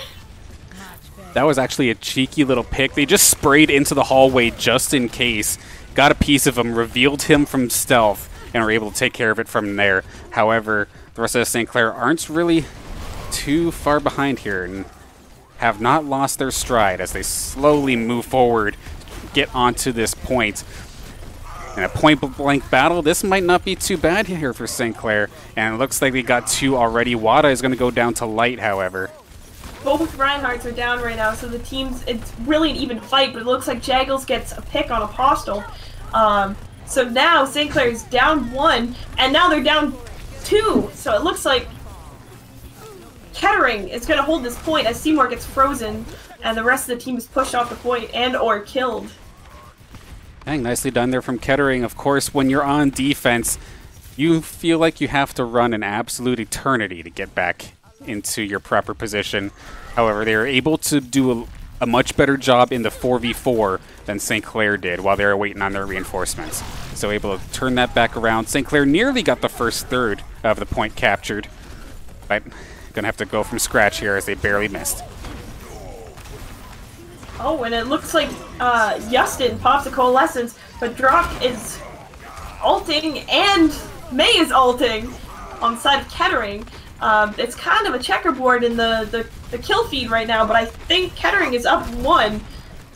[SPEAKER 1] that was actually a cheeky little pick. They just sprayed into the hallway just in case. Got a piece of him, revealed him from stealth, and were able to take care of it from there. However, the rest of the St. Clair aren't really too far behind here and have not lost their stride as they slowly move forward, get onto this point. In a point-blank battle, this might not be too bad here for St. Clair. And it looks like we got two already. Wada is going to go down to light, however.
[SPEAKER 2] Both Reinhardts are down right now, so the team's it's really an even fight, but it looks like Jaggles gets a pick on Apostle. Um, so now St. Clair is down one, and now they're down two. So it looks like Kettering is going to hold this point as Seymour gets frozen, and the rest of the team is pushed off the point and or killed.
[SPEAKER 1] Dang, nicely done there from Kettering. Of course, when you're on defense, you feel like you have to run an absolute eternity to get back into your proper position. However, they were able to do a, a much better job in the 4v4 than St. Clair did while they were waiting on their reinforcements. So able to turn that back around. St. Clair nearly got the first third of the point captured, but gonna have to go from scratch here as they barely missed.
[SPEAKER 2] Oh, and it looks like uh, Justin pops a coalescence, but Drock is ulting and Mei is ulting on the side of Kettering. Um, it's kind of a checkerboard in the, the, the kill feed right now, but I think Kettering is up one.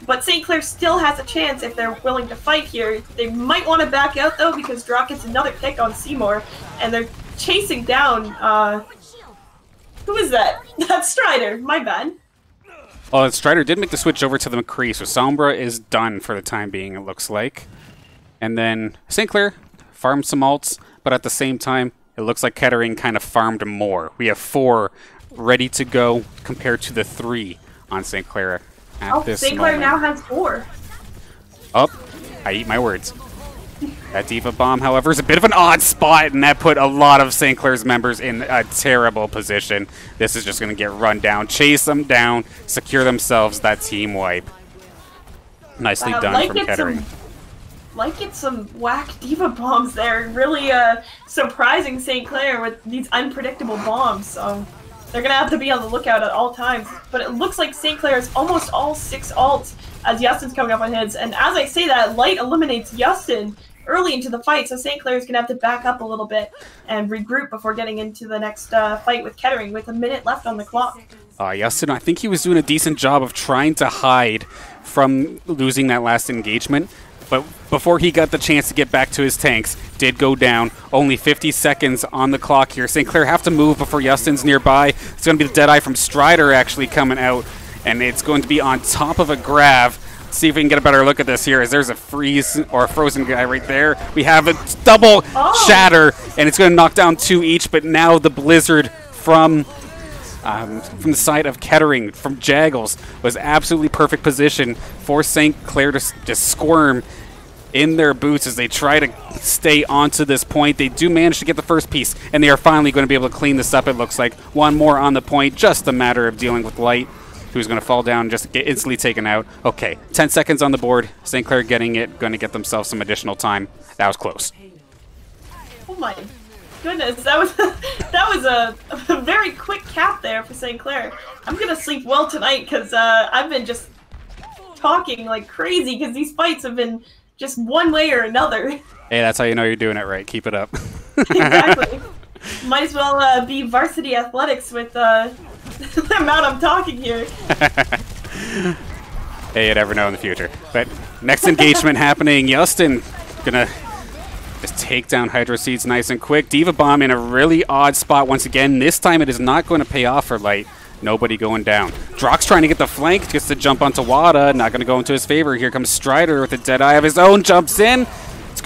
[SPEAKER 2] But St. Clair still has a chance if they're willing to fight here. They might want to back out though because Drock gets another pick on Seymour, and they're chasing down. Uh, who is that? That's Strider. My bad.
[SPEAKER 1] Oh, Strider did make the switch over to the McCree, so Sombra is done for the time being. It looks like, and then St. Clair farmed some ults, but at the same time, it looks like Kettering kind of farmed more. We have four ready to go compared to the three on St. Clair at
[SPEAKER 2] oh,
[SPEAKER 1] this
[SPEAKER 2] St. Clair now has four.
[SPEAKER 1] Up. Oh, I eat my words. That D.Va Bomb, however, is a bit of an odd spot, and that put a lot of St. Clair's members in a terrible position. This is just going to get run down. Chase them down, secure themselves that team wipe. Nicely done
[SPEAKER 2] like
[SPEAKER 1] from Kettering.
[SPEAKER 2] Like it's some whack D.Va bombs there. Really uh, surprising St. Clair with these unpredictable bombs. So they're gonna have to be on the lookout at all times. But it looks like St. Clair is almost all six ults as Justin's coming up on his. And as I say that, Light eliminates Justin early into the fight, so St. Clair is gonna have to back up a little bit and regroup before getting into the next uh, fight with Kettering with a minute left on the clock.
[SPEAKER 1] Uh, Justin, I think he was doing a decent job of trying to hide from losing that last engagement. But before he got the chance to get back to his tanks, did go down. Only 50 seconds on the clock here. St. Clair have to move before Justin's nearby. It's going to be the Deadeye from Strider actually coming out. And it's going to be on top of a Grav. See if we can get a better look at this here, as there's a freeze or a frozen guy right there. We have a double
[SPEAKER 2] Oh.
[SPEAKER 1] shatter, and it's going to knock down two each. But now the Blizzard from um, from the side of Kettering, from Jaggles, was absolutely perfect position for St. Clair to just squirm in their boots as they try to stay onto this point. They do manage to get the first piece, and they are finally going to be able to clean this up, it looks like. One more on the point, just a matter of dealing with Light, who's going to fall down and just get instantly taken out. Okay, 10 seconds on the board. St. Clair getting it, going to get themselves some additional time. That was close.
[SPEAKER 2] Oh my goodness, that was that was a, a very quick cap there for St. Clair. I'm gonna sleep well tonight because uh, I've been just talking like crazy because these fights have been just one way or another.
[SPEAKER 1] Hey, that's how you know you're doing it right. Keep it up.
[SPEAKER 2] exactly. Might as well uh, be varsity athletics with uh, the amount I'm talking here.
[SPEAKER 1] hey, you never know in the future. But next engagement happening, Justin gonna just take down Hydro Seeds nice and quick. D.Va Bomb in a really odd spot once again. This time it is not going to pay off for Light. Nobody going down. Drock's trying to get the flank, gets to jump onto Wada. Not going to go into his favor. Here comes Strider with a dead eye of his own. Jumps in.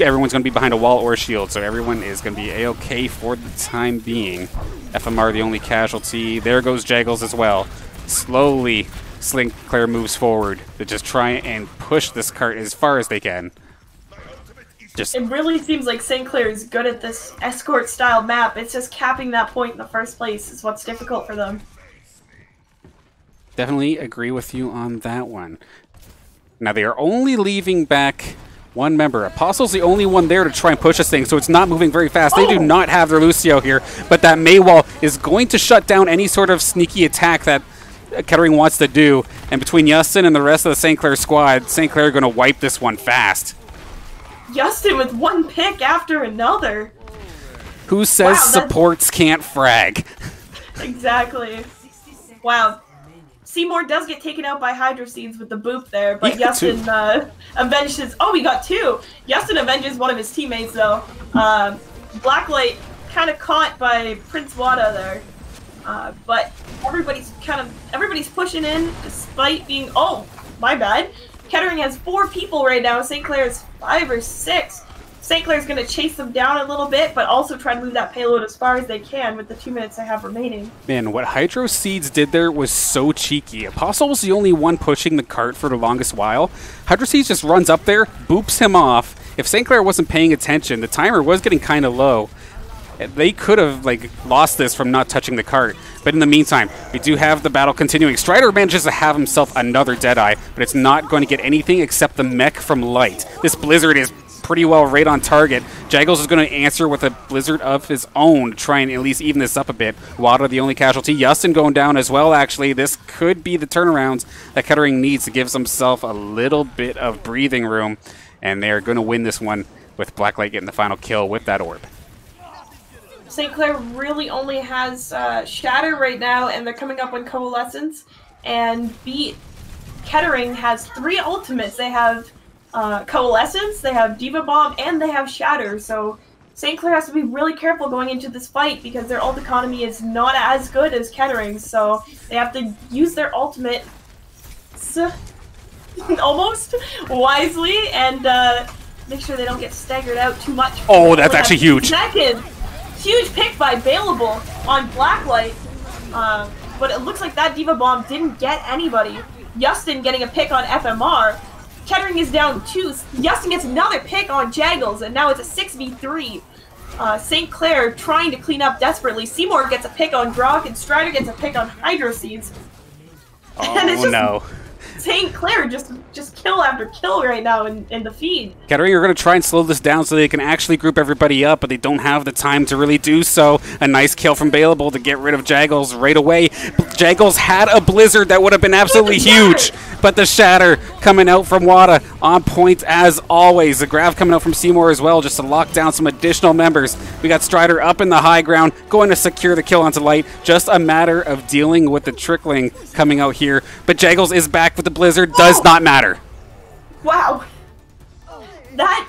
[SPEAKER 1] Everyone's going to be behind a wall or a shield, so everyone is going to be a-okay for the time being. FMR the only casualty. There goes Jaggles as well. Slowly, St. Clair moves forward to just try and push this cart as far as they can. Just
[SPEAKER 2] It really seems like St. Clair is good at this escort style map. It's just capping that point in the first place is what's difficult for them.
[SPEAKER 1] definitely agree with you on that one. Now they are only leaving back one member. Apostle's the only one there to try and push this thing, so it's not moving very fast. They do
[SPEAKER 2] Oh.
[SPEAKER 1] not have their Lucio here, but that Mei wall is going to shut down any sort of sneaky attack that Kettering wants to do. And between Justin and the rest of the St. Clair squad, St. Clair are going to wipe this one fast.
[SPEAKER 2] Justin with one pick after another.
[SPEAKER 1] Who says
[SPEAKER 2] Wow,
[SPEAKER 1] supports can't frag?
[SPEAKER 2] Exactly. Wow. Seymour does get taken out by Hydro Seeds with the boop there, but. Yustin uh, avenges. Oh, he got two. Yustin avenges one of his teammates though. Uh, Blacklight kind of caught by Prince Wada there, uh, but everybody's kind of everybody's pushing in despite being. Oh, my bad. Kettering has four people right now. St. Clair is five or six. St. Clair's going to chase them down a little bit, but also try to move that payload as far as they can with the two minutes they have remaining.
[SPEAKER 1] Man, what Hydro Seeds did there was so cheeky. Apostle was the only one pushing the cart for the longest while. Hydro Seeds just runs up there, boops him off. If St. Clair wasn't paying attention, the timer was getting kind of low. They could have like lost this from not touching the cart. But in the meantime, we do have the battle continuing. Strider manages to have himself another Deadeye, but it's not going to get anything except the mech from Light. This Blizzard is pretty well right on target. Jaggles is going to answer with a Blizzard of his own to try and at least even this up a bit. Wada the only casualty. Yustin going down as well, actually. This could be the turnarounds that Kettering needs to give himself a little bit of breathing room. And they're going to win this one with Blacklight getting the final kill with that orb.
[SPEAKER 2] St. Clair really only has uh, Shatter right now, and they're coming up on Coalescence. And beat Kettering has three ultimates. They have uh, Coalescence, they have D.Va Bomb, and they have Shatter. So St. Clair has to be really careful going into this fight because their ult economy is not as good as Kettering's. So they have to use their ultimate almost wisely and uh, make sure they don't get staggered out too much.
[SPEAKER 1] Oh, that's actually huge.
[SPEAKER 2] Second, huge pick by Bailable on Blacklight. Uh, but it looks like that D.Va Bomb didn't get anybody. Yustin getting a pick on FMR. Kettering is down two. Yustin gets another pick on Jaggles, and now it's a 6v3. Uh, St. Clair trying to clean up desperately. Seymour gets a pick on Drock, and Strider gets a pick on Hydro Seeds. and it's
[SPEAKER 1] Oh
[SPEAKER 2] just
[SPEAKER 1] no.
[SPEAKER 2] St. Clair just just kill after kill right now in, in the feed.
[SPEAKER 1] Kettering are going to try and slow this down so they can actually group everybody up, but they don't have the time to really do so. A nice kill from Bailable to get rid of Jaggles right away. Jaggles had a blizzard that would have been absolutely huge, but the shatter coming out from Wada on point as always. The grav coming out from Seymour as well, just to lock down some additional members. We got Strider up in the high ground, going to secure the kill onto Light. Just a matter of dealing with the trickling coming out here. But Jaggles is back with the blizzard, does
[SPEAKER 2] Oh.
[SPEAKER 1] not matter.
[SPEAKER 2] Wow. That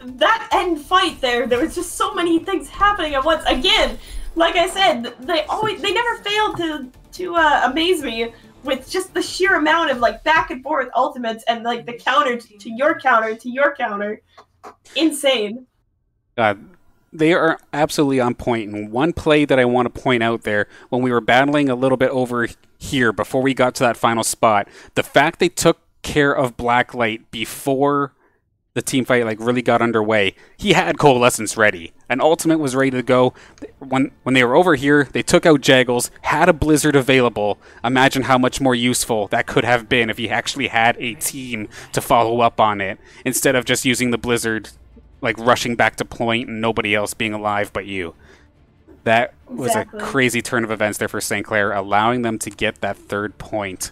[SPEAKER 2] that end fight there, there was just so many things happening at once. Again, like I said, they always they never failed to to uh, amaze me with just the sheer amount of like back and forth ultimates and like the counter to, to your counter to your counter. Insane.
[SPEAKER 1] Uh, they are absolutely on point. And one play that I want to point out there, when we were battling a little bit over here before we got to that final spot, the fact they took care of Blacklight before the team fight like really got underway. He had coalescence ready. An ultimate was ready to go. When when they were over here, they took out Jaggles, had a blizzard available. Imagine how much more useful that could have been if he actually had a team to follow up on it instead of just using the blizzard like rushing back to point and nobody else being alive but you. That was
[SPEAKER 2] Exactly.
[SPEAKER 1] a crazy turn of events there for St. Clair, allowing them to get that third point.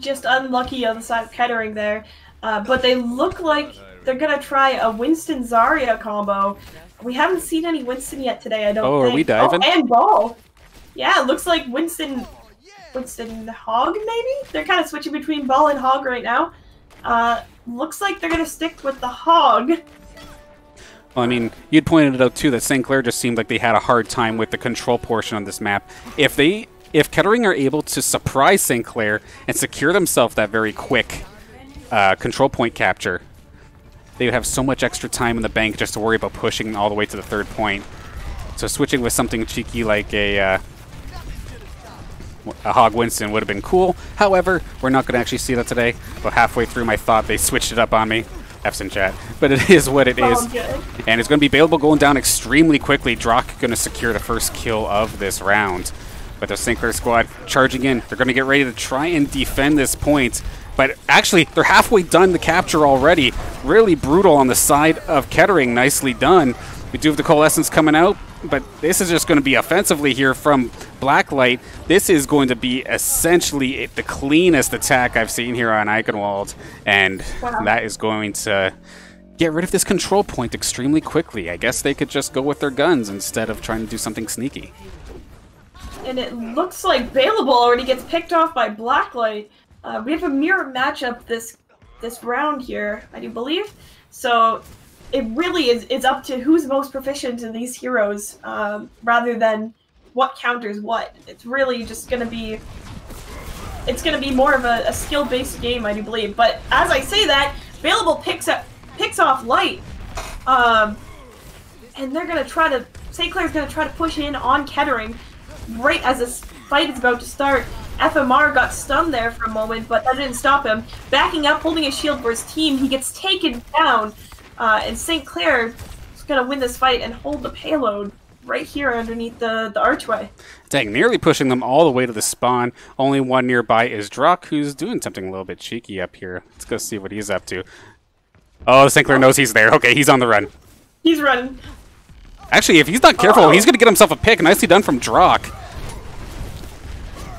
[SPEAKER 2] Just unlucky on the side of Kettering there. Uh, but they look like they're gonna try a Winston Zarya combo. We haven't seen any Winston yet today, I don't
[SPEAKER 1] Oh, are we diving?
[SPEAKER 2] Oh, and Ball. Yeah, it looks like Winston Winston Hog maybe? They're kind of switching between Ball and Hog right now. Uh, looks like they're gonna stick with the Hog.
[SPEAKER 1] Well, I mean, you'd pointed it out too that St. Clair just seemed like they had a hard time with the control portion on this map. If they, if Kettering are able to surprise St. Clair and secure themselves that very quick uh, control point capture, they would have so much extra time in the bank just to worry about pushing all the way to the third point. So switching with something cheeky like a uh, a Hog Winston would have been cool. However, we're not going to actually see that today. But halfway through my thought, they switched it up on me. F's in chat. But it is what it is.
[SPEAKER 2] Oh.
[SPEAKER 1] And it's going to be available going down extremely quickly. Drock going to secure the first kill of this round. But the St. Clair squad charging in. They're going to get ready to try and defend this point. But actually, they're halfway done the capture already. Really brutal on the side of Kettering. Nicely done. We do have the Coalescence coming out. But this is just going to be offensively here from Blacklight. This is going to be essentially the cleanest attack I've seen here on Eichenwald. And
[SPEAKER 2] Wow.
[SPEAKER 1] that is going to get rid of this control point extremely quickly. I guess they could just go with their guns instead of trying to do something sneaky.
[SPEAKER 2] and it looks like Bailable already gets picked off by Blacklight. Uh, we have a mirror matchup this this round here, I do believe. So it really is, is up to who's most proficient in these heroes, um, rather than what counters what. It's really just going to be it's going to be more of a, a skill-based game, I do believe. But as I say that, Bailable picks up picks off Light, um, and they're going to try to St. Clair's going to try to push in on Kettering right as this fight is about to start. FMR got stunned there for a moment, but that didn't stop him. Backing up, holding his shield for his team, he gets taken down, uh, and St. Clair is going to win this fight and hold the payload right here underneath the, the archway.
[SPEAKER 1] Dang, nearly pushing them all the way to the spawn. Only one nearby is Drock, who's doing something a little bit cheeky up here. Let's go see what he's up to. Oh, St. Clair knows he's there. Okay, he's on the run.
[SPEAKER 2] He's running.
[SPEAKER 1] Actually, if he's not careful, oh. he's going to get himself a pick. Nicely done from Drock.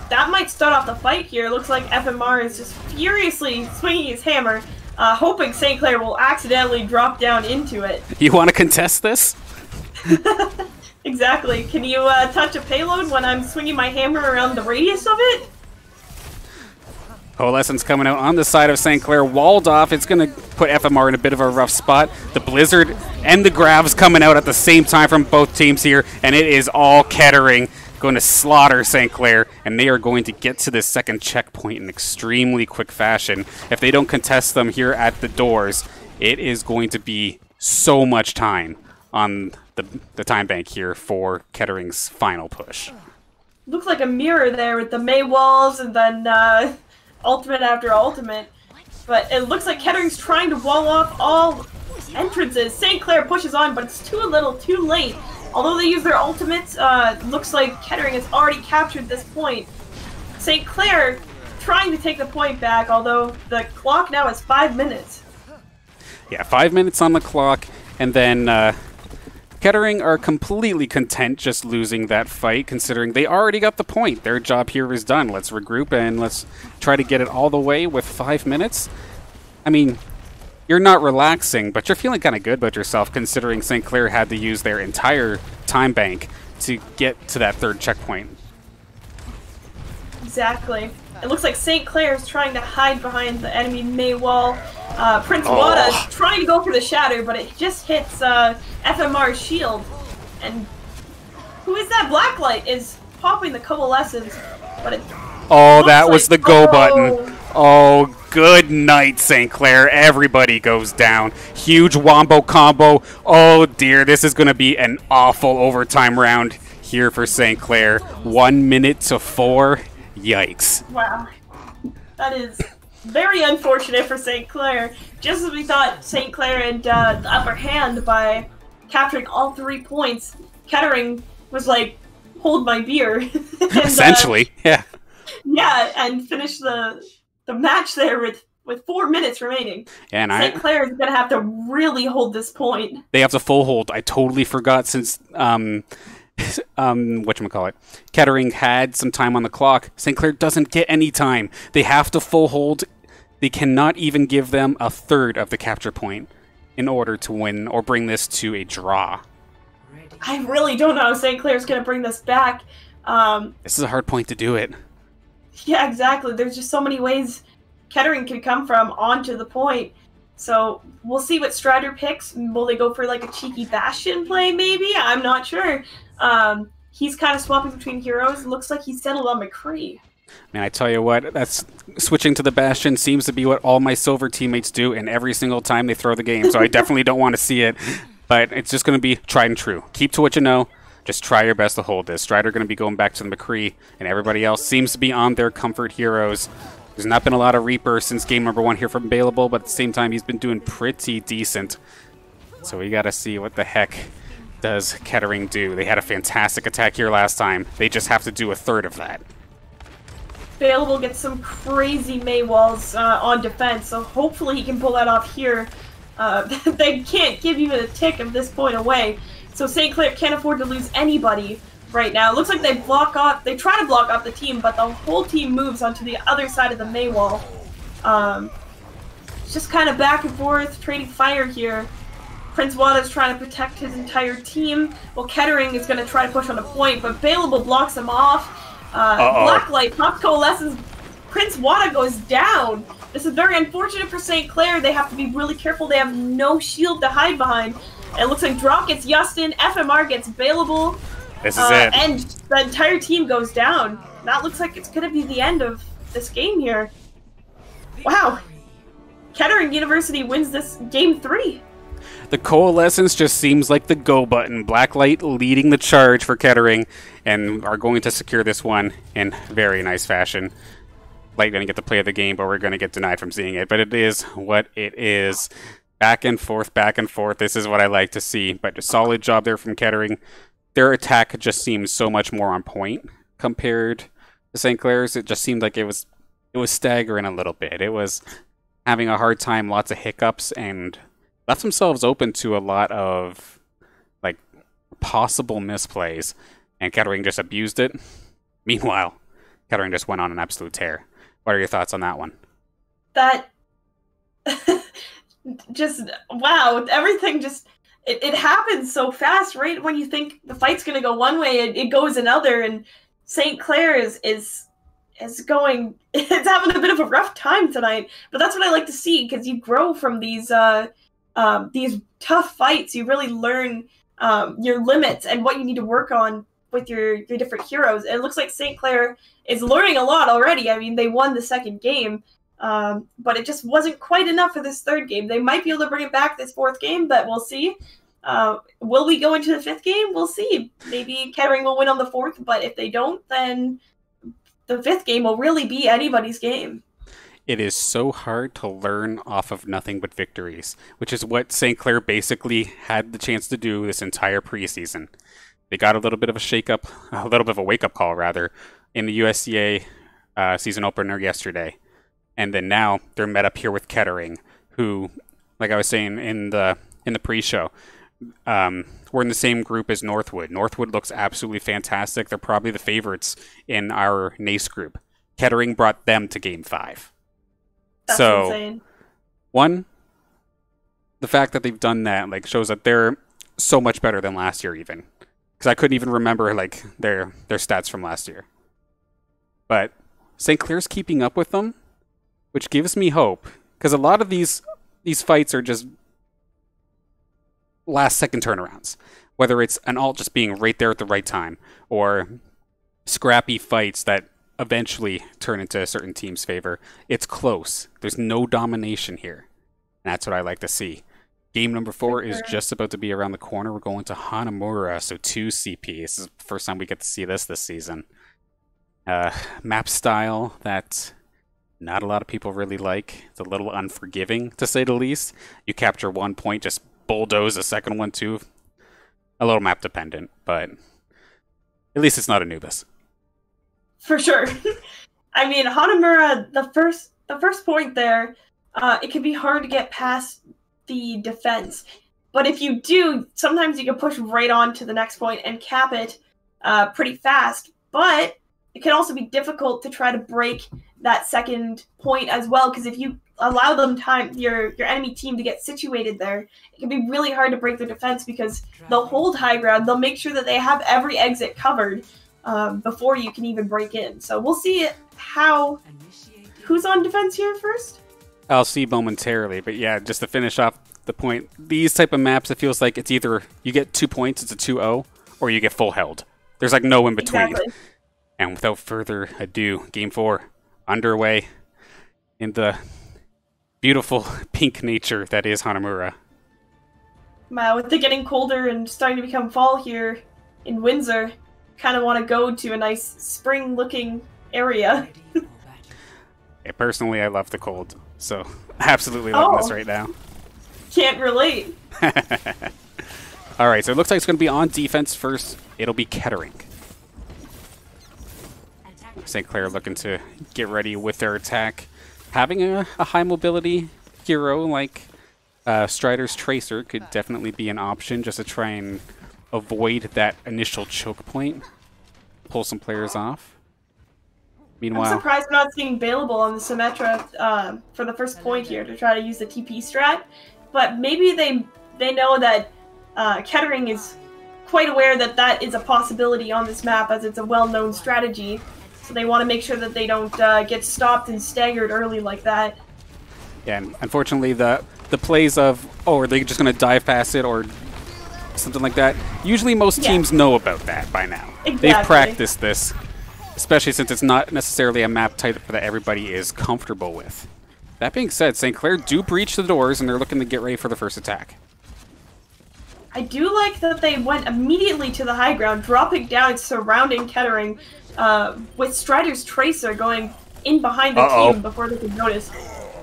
[SPEAKER 2] That might start off the fight here. Looks like FMR is just furiously swinging his hammer, uh, hoping St. Clair will accidentally drop down into it.
[SPEAKER 1] You want to contest this?
[SPEAKER 2] Exactly. Can you uh, touch a payload when I'm swinging my hammer around the radius of it?
[SPEAKER 1] Coalescence coming out on the side of St. Clair. Walled off. It's going to put FMR in a bit of a rough spot. The Blizzard and the Gravs coming out at the same time from both teams here, and it is all Kettering going to slaughter St. Clair, and they are going to get to this second checkpoint in extremely quick fashion. If they don't contest them here at the doors, it is going to be so much time on the, the time bank here for Kettering's final push.
[SPEAKER 2] Looks like a mirror there with the Mei walls and then uh, ultimate after ultimate. But it looks like Kettering's trying to wall off all entrances. St. Clair pushes on, but it's too little, too late. Although they use their ultimates, uh, looks like Kettering has already captured this point. St. Clair trying to take the point back, although the clock now is five minutes.
[SPEAKER 1] Yeah, five minutes on the clock, and then uh, Kettering are completely content just losing that fight, considering they already got the point. Their job here is done. Let's regroup and let's try to get it all the way with five minutes. I mean, you're not relaxing, but you're feeling kind of good about yourself, considering St. Clair had to use their entire time bank to get to that third checkpoint.
[SPEAKER 2] Exactly. It looks like St. Clair is trying to hide behind the enemy Mei wall. Uh, Prince oh. Wada is trying to go for the shatter, but it just hits uh, FMR's shield. And who is that? Blacklight is popping the coalescence, but it.
[SPEAKER 1] Oh, that was like, the go oh. button. Oh, good night, St. Clair. Everybody goes down. Huge wombo combo. Oh dear, this is going to be an awful overtime round here for St. Clair. One minute to four. Yikes.
[SPEAKER 2] Wow. That is very unfortunate for St. Clair. Just as we thought St. Clair had uh, the upper hand by capturing all three points, Kettering was like, hold my beer. and,
[SPEAKER 1] Essentially, uh, yeah.
[SPEAKER 2] Yeah, and finish the the match there with with four minutes remaining.
[SPEAKER 1] And
[SPEAKER 2] St.
[SPEAKER 1] I,
[SPEAKER 2] Clair is gonna have to really hold this point.
[SPEAKER 1] They have to full hold. I totally forgot since um, um, what call it? Kettering had some time on the clock. St. Clair doesn't get any time. They have to full hold. They cannot even give them a third of the capture point in order to win or bring this to a draw.
[SPEAKER 2] I really don't know how St. Clair's going to bring this back. Um,
[SPEAKER 1] this is a hard point to do it.
[SPEAKER 2] Yeah, exactly. There's just so many ways Kettering could come from onto the point. So we'll see what Strider picks. Will they go for like a cheeky Bastion play, maybe? I'm not sure. Um, he's kind of swapping between heroes. Looks like he's settled on McCree.
[SPEAKER 1] Man, I tell you what, that's switching to the Bastion seems to be what all my silver teammates do, and every single time they throw the game. So I definitely don't want to see it. But it's just going to be tried and true. Keep to what you know. Just try your best to hold this. Strider going to be going back to the McCree, and everybody else seems to be on their comfort heroes. There's not been a lot of Reaper since game number one here from Available, but at the same time, he's been doing pretty decent. So we got to see what the heck does Kettering do? They had a fantastic attack here last time. They just have to do a third of that.
[SPEAKER 2] Available gets some crazy Mei walls uh, on defense, so hopefully he can pull that off here. Uh, they can't give even a tick of this point away, so St. Clair can't afford to lose anybody right now. It looks like they block off, they try to block off the team, but the whole team moves onto the other side of the Mei wall. Um, just kind of back and forth, trading fire here. Prince Wada is trying to protect his entire team, while Kettering is going to try to push on a point, but Baleable blocks him off. Uh, Blacklight, Pop Coalescence, Prince Wada goes down. This is very unfortunate for St. Clair. They have to be really careful. They have no shield to hide behind. It looks like Drock gets Justin, FMR gets Baleable,
[SPEAKER 1] This is
[SPEAKER 2] uh,
[SPEAKER 1] it.
[SPEAKER 2] and the entire team goes down. That looks like it's going to be the end of this game here. Wow. Kettering University wins this game three.
[SPEAKER 1] The coalescence just seems like the go button. Blacklight leading the charge for Kettering and are going to secure this one in very nice fashion. Light going to get the play of the game, but we're going to get denied from seeing it. But it is what it is. Back and forth, back and forth. This is what I like to see. But a solid job there from Kettering. Their attack just seems so much more on point compared to St. Clair's. It just seemed like it was it was staggering a little bit. It was having a hard time, lots of hiccups, and left themselves open to a lot of like possible misplays, and Kettering just abused it. Meanwhile, Kettering just went on an absolute tear. What are your thoughts on that one?
[SPEAKER 2] That just wow, everything just it, it happens so fast, right? When you think the fight's gonna go one way, it, it goes another, and St. Clair is is is going it's having a bit of a rough time tonight. But that's what I like to see because you grow from these uh um, these tough fights. You really learn um, your limits and what you need to work on with your your different heroes. It looks like St. Clair is learning a lot already. I mean, they won the second game, um, but it just wasn't quite enough for this third game. They might be able to bring it back this fourth game, but we'll see. Uh, will we go into the fifth game? We'll see. Maybe Kettering will win on the fourth, but if they don't, then the fifth game will really be anybody's game.
[SPEAKER 1] It is so hard to learn off of nothing but victories, which is what St. Clair basically had the chance to do this entire preseason. They got a little bit of a shake-up, a little bit of a wake-up call, rather, in the USCA uh, season opener yesterday. And then now they're met up here with Kettering, who, like I was saying in the in the pre-show, um, we're in the same group as Northwood. Northwood looks absolutely fantastic. They're probably the favorites in our NACE group. Kettering brought them to Game Five.
[SPEAKER 2] That's
[SPEAKER 1] so
[SPEAKER 2] insane.
[SPEAKER 1] one, the fact that they've done that like shows that they're so much better than last year, even because I couldn't even remember like their their stats from last year. But St. Clair's keeping up with them, which gives me hope because a lot of these these fights are just last second turnarounds. Whether it's an ult just being right there at the right time, or scrappy fights that eventually turn into a certain team's favor. It's close. There's no domination here. And that's what I like to see. Game number four is just about to be around the corner. We're going to Hanamura, so two CP. This is the first time we get to see this this season. Uh, map style that not a lot of people really like. It's a little unforgiving, to say the least. You capture one point, just bulldoze the second one too. A little map dependent, but at least it's not Anubis.
[SPEAKER 2] for sure. I mean, Hanamura, the first the first point there, uh, it can be hard to get past the defense. But if you do, sometimes you can push right on to the next point and cap it uh, pretty fast. But it can also be difficult to try to break that second point as well, because if you allow them time, your your enemy team to get situated there, it can be really hard to break their defense because they'll hold high ground. They'll make sure that they have every exit covered um, before you can even break in. So we'll see how. Who's on defense here first?
[SPEAKER 1] I'll see momentarily, but yeah, just to finish off the point, these type of maps, it feels like it's either you get two points, it's a 2-0, or you get full held. There's like no in between.
[SPEAKER 2] Exactly.
[SPEAKER 1] And without further ado, game four underway in the beautiful pink nature that is Hanamura.
[SPEAKER 2] Wow, with it getting colder and starting to become fall here in Windsor, kind of want to go to a nice spring-looking area.
[SPEAKER 1] Yeah, personally, I love the cold, so absolutely loving this
[SPEAKER 2] Oh.
[SPEAKER 1] right now.
[SPEAKER 2] Can't relate.
[SPEAKER 1] All right, so it looks like it's going to be on defense first. It'll be Kettering. St. Clair looking to get ready with their attack. Having a, a high mobility hero like uh, Strider's Tracer could definitely be an option just to try and avoid that initial choke point. Pull some players off.
[SPEAKER 2] I'm
[SPEAKER 1] Meanwhile,
[SPEAKER 2] surprised we're not seeing Bailable on the Symmetra um, for the first point here to try to use the TP strat. But maybe they they know that uh, Kettering is quite aware that that is a possibility on this map as it's a well-known strategy. So they want to make sure that they don't uh, get stopped and staggered early like that.
[SPEAKER 1] Yeah, and unfortunately, the the plays of oh, are they just going to dive past it or something like that? Usually, most
[SPEAKER 2] Yeah.
[SPEAKER 1] teams know about that by now.
[SPEAKER 2] Exactly.
[SPEAKER 1] They've practiced this, especially since it's not necessarily a map type that everybody is comfortable with. That being said, St. Clair do breach the doors, and they're looking to get ready for the first attack.
[SPEAKER 2] I do like that they went immediately to the high ground, dropping down and surrounding Kettering, uh, with Strider's Tracer going in behind the
[SPEAKER 1] Uh-oh.
[SPEAKER 2] team before they can notice.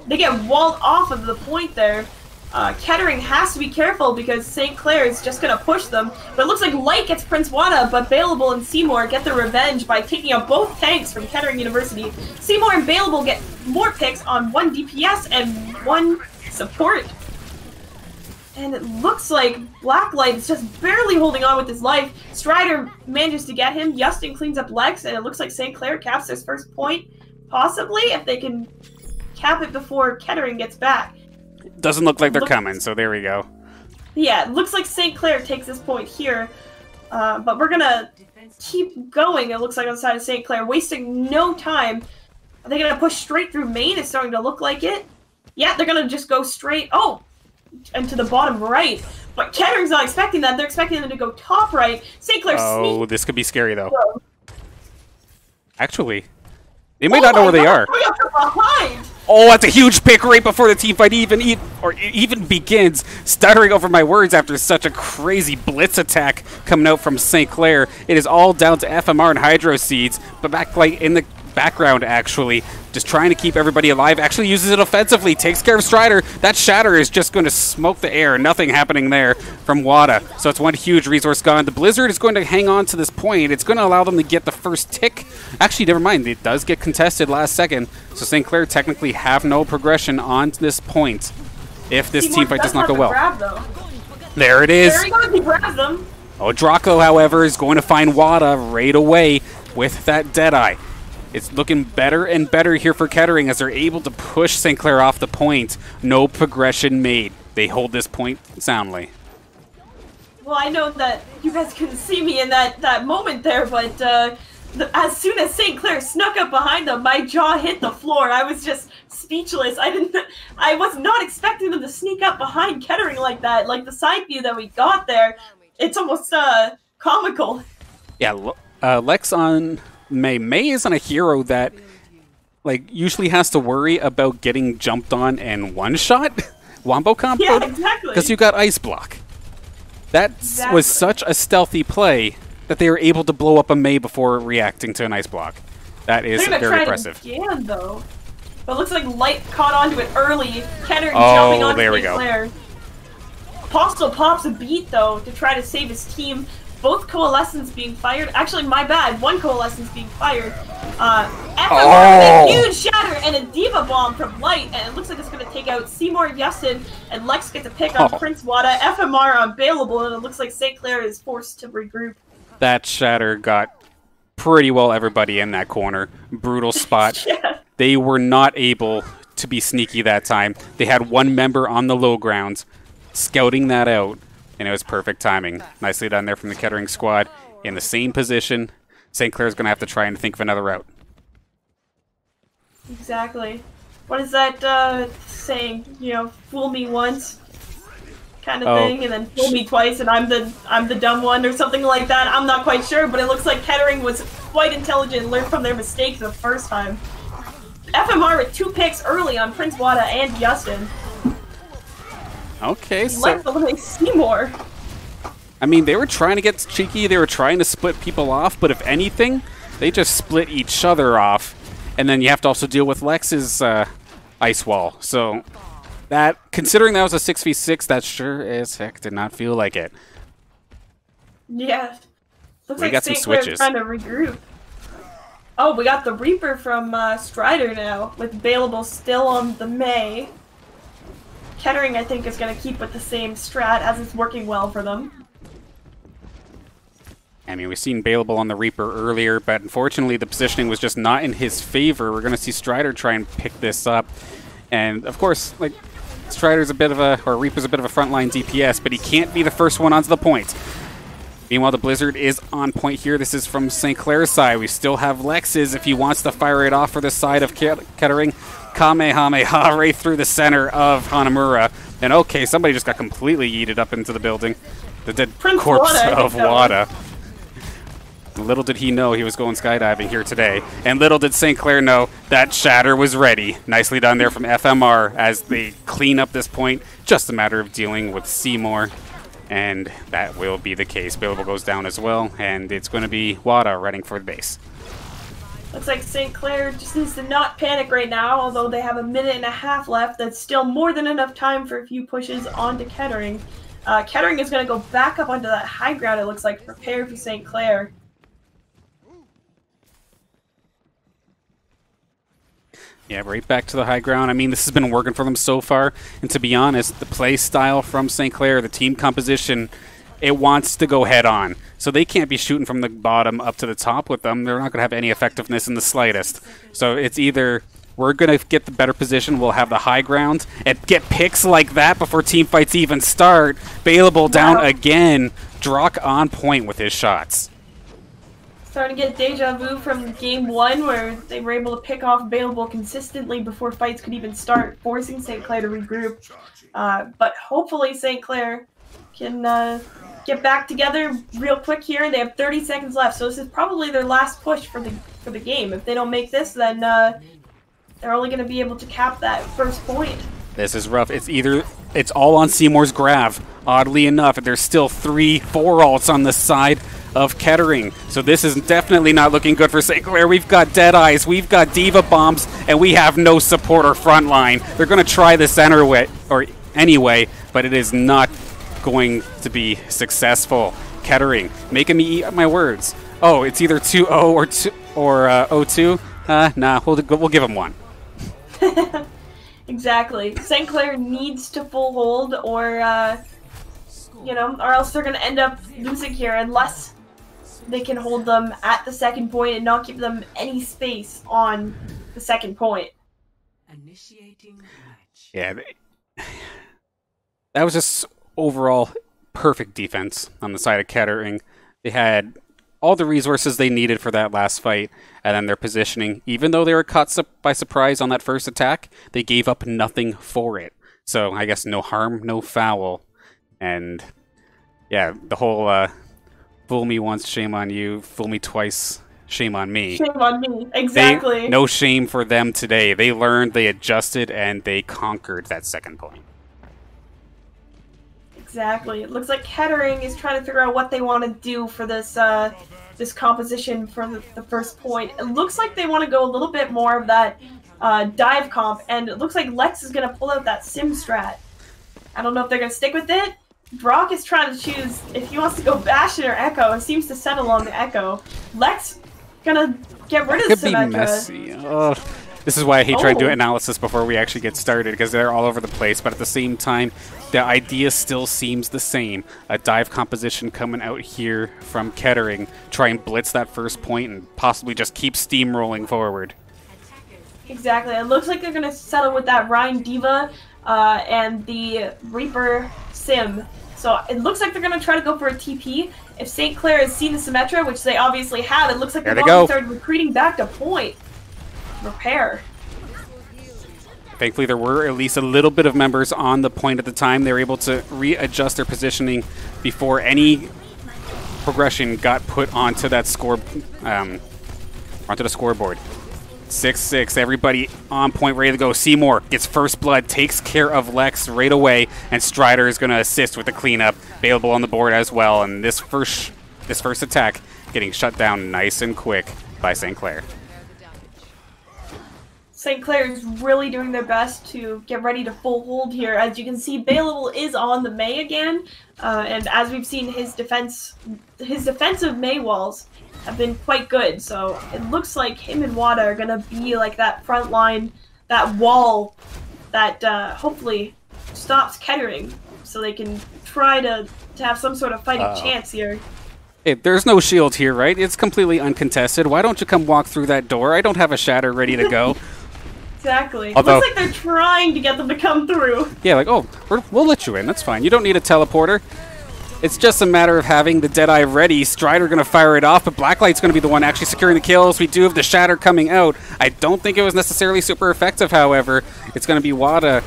[SPEAKER 2] They get walled off of the point there. Uh, Kettering has to be careful because St. Clair is just gonna push them. But it looks like Light gets Prince Wada, but Baleable and Seymour get their revenge by taking out both tanks from Kettering University. Seymour and Baleable get more picks on one DPS and one support. And it looks like Backlight is just barely holding on with his life. Strider manages to get him. Justin cleans up Lex, and it looks like St. Clair caps his first point. Possibly, if they can cap it before Kettering gets back.
[SPEAKER 1] Doesn't look like they're
[SPEAKER 2] Look-
[SPEAKER 1] coming, so there we go.
[SPEAKER 2] Yeah, it looks like St. Clair takes this point here. Uh, but we're gonna keep going, it looks like, on the side of St. Clair, wasting no time. Are they gonna push straight through main? It's starting to look like it. Yeah, they're gonna just go straight. Oh! And to the bottom right. But Kettering's not expecting that. They're expecting them to go top right. St. Clair
[SPEAKER 1] Oh,
[SPEAKER 2] sneaks.
[SPEAKER 1] this could be scary, though. Actually, they may
[SPEAKER 2] Oh
[SPEAKER 1] not know
[SPEAKER 2] my
[SPEAKER 1] where they are.
[SPEAKER 2] Coming up from behind!
[SPEAKER 1] Oh, that's a huge pick right before the team fight even e- or even begins. Stuttering over my words after such a crazy blitz attack coming out from St. Clair. It is all down to FMR and Hydro Seeds, but back backlight in the background actually, just trying to keep everybody alive. Actually uses it offensively, takes care of Strider. That Shatter is just going to smoke the air. Nothing happening there from Wada. So it's one huge resource gone. The Blizzard is going to hang on to this point. It's going to allow them to get the first tick. Actually, never mind. It does get contested last second. So St. Clair technically have no progression on this point if this team fight does not go well.
[SPEAKER 2] Grab.
[SPEAKER 1] There it is.
[SPEAKER 2] There he goes, he grabs them.
[SPEAKER 1] Oh, Drock, however, is going to find Wada right away with that Deadeye. It's looking better and better here for Kettering as they're able to push St. Clair off the point. No progression made. They hold this point soundly.
[SPEAKER 2] Well, I know that you guys couldn't see me in that, that moment there, but uh, the, as soon as St. Clair snuck up behind them, my jaw hit the floor. I was just speechless. I didn't. I was not expecting them to sneak up behind Kettering like that. Like the side view that we got there, it's almost uh, comical.
[SPEAKER 1] Yeah, uh, Lex on Mei. Mei isn't a hero that like usually has to worry about getting jumped on and one shot wombo combo
[SPEAKER 2] Yeah, exactly.
[SPEAKER 1] because you got ice block. That
[SPEAKER 2] Exactly.
[SPEAKER 1] was such a stealthy play that they were able to blow up a Mei before reacting to an ice block. That is very impressive.
[SPEAKER 2] again, though. But it looks like Light caught onto it early. Kettering
[SPEAKER 1] Oh,
[SPEAKER 2] jumping onto
[SPEAKER 1] there we go.
[SPEAKER 2] Clair. Postal pops a beat though to try to save his team. Both coalescence being fired. Actually, my bad. One coalescence being fired. Uh, FMR
[SPEAKER 1] Oh.
[SPEAKER 2] with a huge shatter and a D.Va bomb from Light, and it looks like it's going to take out Seymour Yustin, and Lex gets a pick on
[SPEAKER 1] Oh.
[SPEAKER 2] Prince Wada. FMR unbailable, and it looks like St. Clair is forced to regroup.
[SPEAKER 1] That shatter got pretty well everybody in that corner. Brutal spot.
[SPEAKER 2] Yeah.
[SPEAKER 1] They were not able to be sneaky that time. They had one member on the low grounds scouting that out, and it was perfect timing. Nicely done there from the Kettering squad. In the same position, St. Clair's going to have to try and think of another route.
[SPEAKER 2] Exactly. What is that uh, saying? You know, fool me once, kind of
[SPEAKER 1] Oh.
[SPEAKER 2] thing, and then fool me twice, and I'm the I'm the dumb one, or something like that. I'm not quite sure, but it looks like Kettering was quite intelligent, and learned from their mistakes the first time. FMR with two picks early on Prince Wada and Justin.
[SPEAKER 1] Okay, so
[SPEAKER 2] Let's eliminate Seymour.
[SPEAKER 1] I mean, they were trying to get cheeky. They were trying to split people off, but if anything, they just split each other off. And then you have to also deal with Lex's uh, ice wall. So that, considering that was a six v six, that sure as heck did not feel like it.
[SPEAKER 2] Yeah. Looks
[SPEAKER 1] We
[SPEAKER 2] like
[SPEAKER 1] got some switches.
[SPEAKER 2] trying to regroup. Oh, we got the Reaper from uh, Strider now, with Bailable still on the Mei. Kettering, I think, is going to keep with the same strat as it's working well for them.
[SPEAKER 1] I mean, we've seen Bailable on the Reaper earlier, but unfortunately the positioning was just not in his favor. We're going to see Strider try and pick this up. And of course, like Strider's a bit of a, or Reaper's a bit of a frontline DPS, but he can't be the first one onto the point. Meanwhile, the Blizzard is on point here. This is from St. Clair's side. We still have Lex's if he wants to fire it off for the side of Kettering. Kamehameha right through the center of Hanamura. And okay, somebody just got completely yeeted up into the building. The dead
[SPEAKER 2] Prince
[SPEAKER 1] corpse
[SPEAKER 2] Wada,
[SPEAKER 1] of Wada. Little did he know he was going skydiving here today. And little did St. Clair know that Shatter was ready. Nicely done there from FMR as they clean up this point. Just a matter of dealing with Seymour and that will be the case. Billable goes down as well, and it's going to be Wada running for the base.
[SPEAKER 2] Looks like St. Clair just needs to not panic right now, although they have a minute and a half left. That's still more than enough time for a few pushes onto Kettering. Uh, Kettering is going to go back up onto that high ground, it looks like, prepare for St. Clair.
[SPEAKER 1] Yeah, right back to the high ground. I mean, this has been working for them so far. And to be honest, the play style from St. Clair, the team composition, it wants to go head on. So they can't be shooting from the bottom up to the top with them. They're not going to have any effectiveness in the slightest. So it's either we're going to get the better position, we'll have the high ground, and get picks like that before team fights even start. Bailable down wow. again. Drock on point with his shots.
[SPEAKER 2] Starting to get deja vu from game one where they were able to pick off Bailable consistently before fights could even start, forcing St. Clair to regroup. Uh, but hopefully St. Clair can uh, get back together real quick here. They have 30 seconds left, so this is probably their last push for the for the game. If they don't make this, then uh, they're only going to be able to cap that first point.
[SPEAKER 1] This is rough. It's either it's all on Seymour's Grav. Oddly enough, there's still three, four ults on the side of Kettering. So this is definitely not looking good for St. Clair. We've got Dead Eyes, we've got D.Va Bombs, and we have no support or front line. They're going to try the center way, or anyway, but it is not going to be successful. Kettering, making me eat my words. Oh, it's either 2-0 or 2 or uh, 0-2. Uh, nah, we'll we'll give them one.
[SPEAKER 2] exactly. St. Clair needs to full hold, or uh, you know, or else they're gonna end up losing here unless they can hold them at the second point and not give them any space on the second point. Initiating
[SPEAKER 1] Yeah, that was just overall perfect defense on the side of Kettering. They had all the resources they needed for that last fight, and then their positioning. Even though they were caught su- by surprise on that first attack, they gave up nothing for it. So I guess no harm, no foul, and yeah, the whole uh, fool me once, shame on you. Fool me twice, shame on me.
[SPEAKER 2] Shame on me. Exactly.
[SPEAKER 1] They, no shame for them today. They learned, they adjusted, and they conquered that second point.
[SPEAKER 2] Exactly. It looks like Kettering is trying to figure out what they want to do for this uh, this composition for the, the, first point. It looks like they want to go a little bit more of that uh, dive comp, and it looks like Lex is going to pull out that sim strat. I don't know if they're going to stick with it, Drock is trying to choose if he wants to go Bastion or Echo. It seems to settle on the Echo. Lex gonna get rid
[SPEAKER 1] of Symmetra. Could be messy. Oh, this is why I hate oh. trying to do oh. analysis before we actually get started because they're all over the place. But at the same time, the idea still seems the same. A dive composition coming out here from Kettering, try and blitz that first point and possibly just keep steamrolling forward.
[SPEAKER 2] Exactly. It looks like they're gonna settle with that Rein D.Va uh, and the Reaper Sim so it looks like they're going to try to go for a TP. If St. Clair has seen the Symmetra, which they obviously have, it looks like
[SPEAKER 1] they've
[SPEAKER 2] they
[SPEAKER 1] already
[SPEAKER 2] started recruiting back to point. Repair.
[SPEAKER 1] Thankfully, there were at least a little bit of members on the point at the time. They were able to readjust their positioning before any progression got put onto that score, um, onto the scoreboard. 6-6, everybody on point, ready to go. Seymour gets first blood, takes care of Lex right away, and Strider is going to assist with the cleanup. Available on the board as well, and this first, this first attack getting shut down nice and quick by St. Clair.
[SPEAKER 2] St. Clair is really doing their best to get ready to full hold here. As you can see, Bailable is on the Mei again, uh, and as we've seen, his defense, his defensive Mei walls have been quite good. So it looks like him and Wada are gonna be like that front line, that wall that uh, hopefully stops Kettering, so they can try to, to have some sort of fighting uh -oh. chance here.
[SPEAKER 1] Hey, there's no shield here, right? It's completely uncontested. Why don't you come walk through that door? I don't have a shatter ready to go.
[SPEAKER 2] Exactly.
[SPEAKER 1] Although-
[SPEAKER 2] Looks like they're trying to get them to come through.
[SPEAKER 1] Yeah, like, oh, we're, we'll let you in. That's fine. You don't need a teleporter. It's just a matter of having the Deadeye ready. Strider going to fire it off, but Backlight's going to be the one actually securing the kills. We do have the Shatter coming out. I don't think it was necessarily super effective, however. It's going to be Wada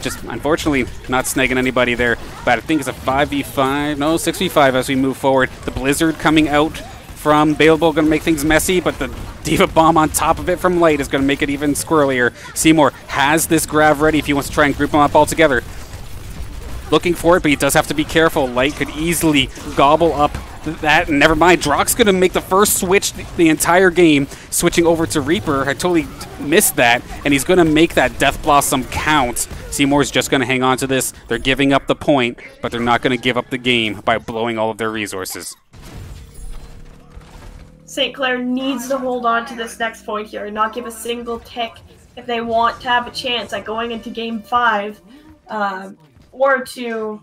[SPEAKER 1] just unfortunately not snagging anybody there. But I think it's a 5v5, no, 6v5 as we move forward. The Blizzard coming out from Baleable going to make things messy, but the D.Va Bomb on top of it from Light is going to make it even squirrelier. Seymour has this Grav ready if he wants to try and group them up all together. Looking for it, but he does have to be careful. Light could easily gobble up that. Never mind, Drock's going to make the first switch the, the entire game, switching over to Reaper. I totally missed that, and he's going to make that Death Blossom count. Seymour's just going to hang on to this. They're giving up the point, but they're not going to give up the game by blowing all of their resources.
[SPEAKER 2] St. Clair needs to hold on to this next point here and not give a single tick if they want to have a chance at going into game five, um, or to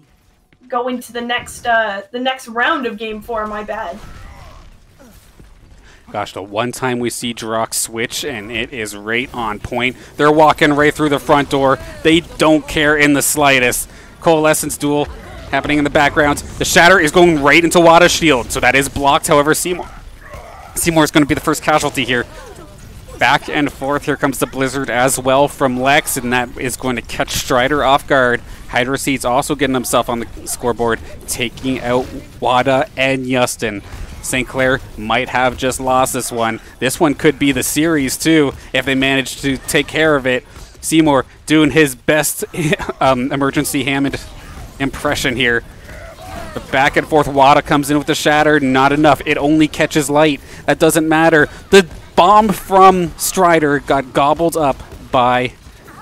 [SPEAKER 2] go into the next uh, the next round of game four. My bad.
[SPEAKER 1] Gosh, the one time we see Drock switch, and it is right on point. They're walking right through the front door. They don't care in the slightest. Coalescence duel happening in the background. The Shatter is going right into Wada's shield, so that is blocked. However, Seymour Seymour is going to be the first casualty here. Back and forth. Here comes the Blizzard as well from Lex, and that is going to catch Strider off guard. Hydro Seed's also getting himself on the scoreboard, taking out Wada and Yustin. St. Clair might have just lost this one. This one could be the series, too, if they manage to take care of it. Seymour doing his best um, emergency Hammond impression here. The back and forth Wada comes in with the shatter. Not enough. It only catches light. That doesn't matter. The bomb from Strider got gobbled up by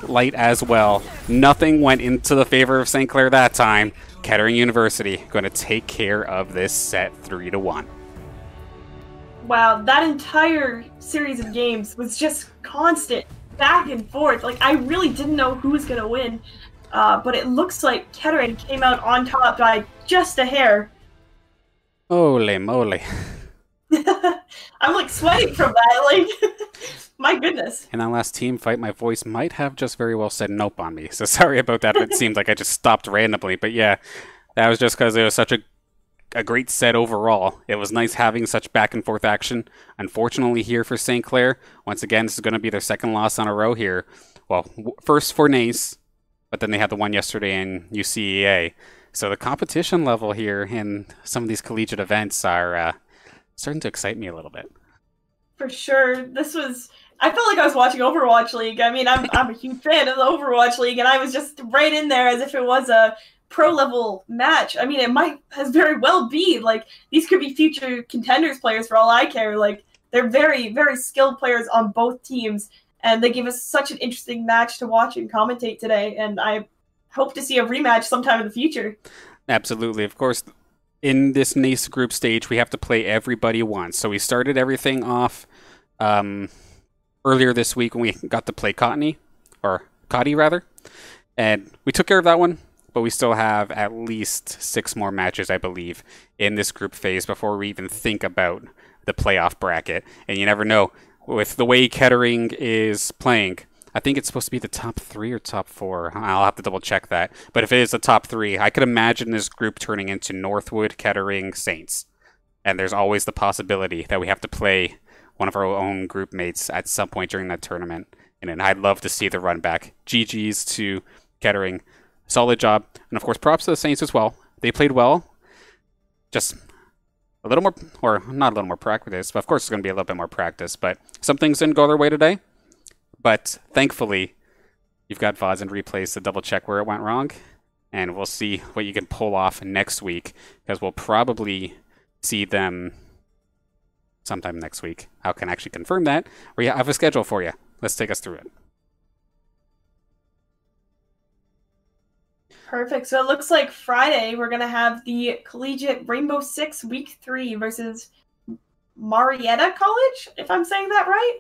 [SPEAKER 1] light as well. Nothing went into the favor of St. Clair that time. Kettering University going to take care of this set 3 to 1.
[SPEAKER 2] Wow, that entire series of games was just constant back and forth. Like I really didn't know who was gonna win, uh, but it looks like Kettering came out on top by just a hair.
[SPEAKER 1] Holy moly.
[SPEAKER 2] I'm like sweating from that. Like, my goodness.
[SPEAKER 1] In that last team fight, my voice might have just very well said nope on me. So sorry about that. It seemed like I just stopped randomly. But yeah, that was just because it was such a a great set overall. It was nice having such back and forth action. Unfortunately, here for St. Clair, once again, this is going to be their second loss on a row here. Well, w- first for NACE, but then they had the one yesterday in UCEA. So the competition level here in some of these collegiate events are uh, starting to excite me a little bit.
[SPEAKER 2] For sure. This was. I felt like I was watching Overwatch League. I mean, I'm, I'm a huge fan of the Overwatch League, and I was just right in there as if it was a pro level match. I mean, it might as very well be. Like, these could be future contenders players for all I care. Like, they're very, very skilled players on both teams, and they give us such an interesting match to watch and commentate today. And I hope to see a rematch sometime in the future.
[SPEAKER 1] Absolutely. Of course, in this NACE group stage, we have to play everybody once. So we started everything off um, earlier this week when we got to play Cottony, or Cotty rather. And we took care of that one, but we still have at least six more matches, I believe, in this group phase before we even think about the playoff bracket. And you never know. With the way Kettering is playing, I think it's supposed to be the top three or top four. I'll have to double check that. But if it is the top three, I could imagine this group turning into Northwood, Kettering, Saints. And there's always the possibility that we have to play one of our own group mates at some point during that tournament. And I'd love to see the run back. GG's to Kettering. Solid job. And of course, props to the Saints as well. They played well. Just a little more, or not a little more practice, but of course it's going to be a little bit more practice. But some things didn't go their way today. But thankfully, you've got VODs and replays to double check where it went wrong. And we'll see what you can pull off next week, because we'll probably see them sometime next week. I can actually confirm that. We have a schedule for you. Let's take us through it.
[SPEAKER 2] Perfect. So it looks like Friday we're gonna have the collegiate Rainbow Six Week Three versus Marietta College, if I'm saying that right.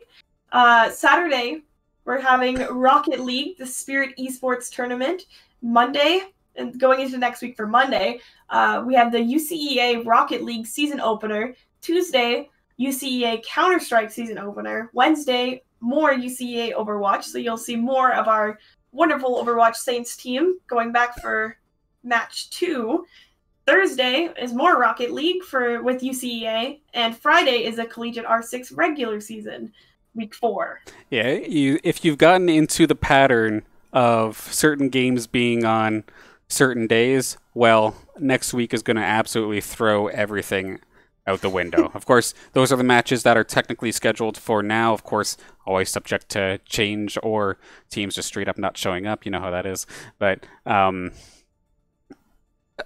[SPEAKER 2] Uh, Saturday we're having Rocket League, the Spirit Esports Tournament. Monday and going into next week for Monday, uh, we have the UCEA Rocket League season opener. Tuesday, UCEA Counter Strike season opener. Wednesday, more UCEA Overwatch. So you'll see more of our wonderful Overwatch Saints team going back for match two. Thursday is more Rocket League for with UCEA, and Friday is a Collegiate R6 regular season, week four.
[SPEAKER 1] Yeah, you if you've gotten into the pattern of certain games being on certain days, well, next week is going to absolutely throw everything out the window. of course, those are the matches that are technically scheduled for now. Of course, always subject to change or teams just straight up not showing up. You know how that is. But um,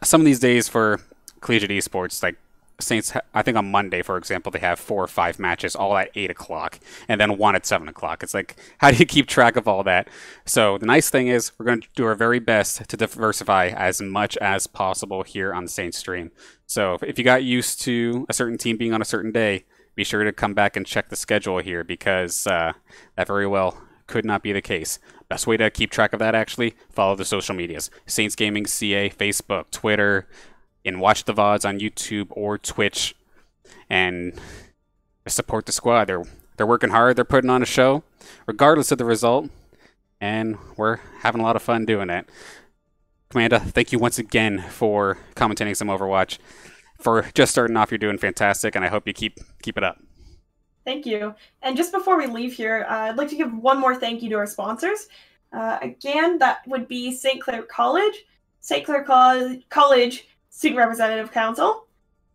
[SPEAKER 1] some of these days for collegiate esports, like Saints, I think on Monday, for example, they have four or five matches all at eight o'clock, and then one at seven o'clock. It's like, how do you keep track of all that? So the nice thing is, we're going to do our very best to diversify as much as possible here on the Saints stream. So if you got used to a certain team being on a certain day, be sure to come back and check the schedule here because uh, that very well could not be the case. Best way to keep track of that actually, follow the social medias. Saints Gaming CA, Facebook, Twitter, and watch the VODs on YouTube or Twitch and support the squad. They're they're working hard, they're putting on a show, regardless of the result, and we're having a lot of fun doing it. Amanda, thank you once again for commentating some Overwatch. For just starting off, you're doing fantastic, and I hope you keep keep it up.
[SPEAKER 2] Thank you. And just before we leave here, uh, I'd like to give one more thank you to our sponsors. Uh, again, that would be St. Clair College, St. Clair Co- College Student Representative Council,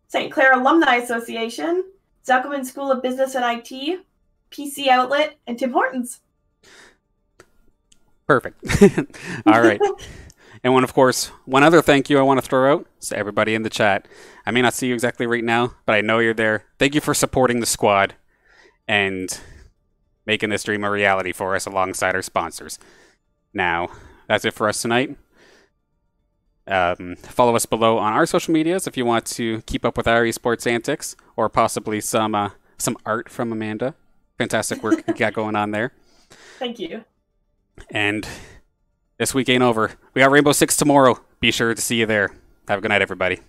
[SPEAKER 2] St. Clair Alumni Association, Zekelman School of Business and IT, PC Outlet, and Tim Hortons.
[SPEAKER 1] Perfect. All right. and one, of course, one other thank you I want to throw out to everybody in the chat. I may not see you exactly right now, but I know you're there. Thank you for supporting the squad and making this dream a reality for us alongside our sponsors. Now, that's it for us tonight. Um, follow us below on our social medias if you want to keep up with our esports antics or possibly some uh, some art from Amanda. Fantastic work you got going on there.
[SPEAKER 2] Thank you.
[SPEAKER 1] And this week ain't over. We got Rainbow Six tomorrow. Be sure to see you there. Have a good night, everybody.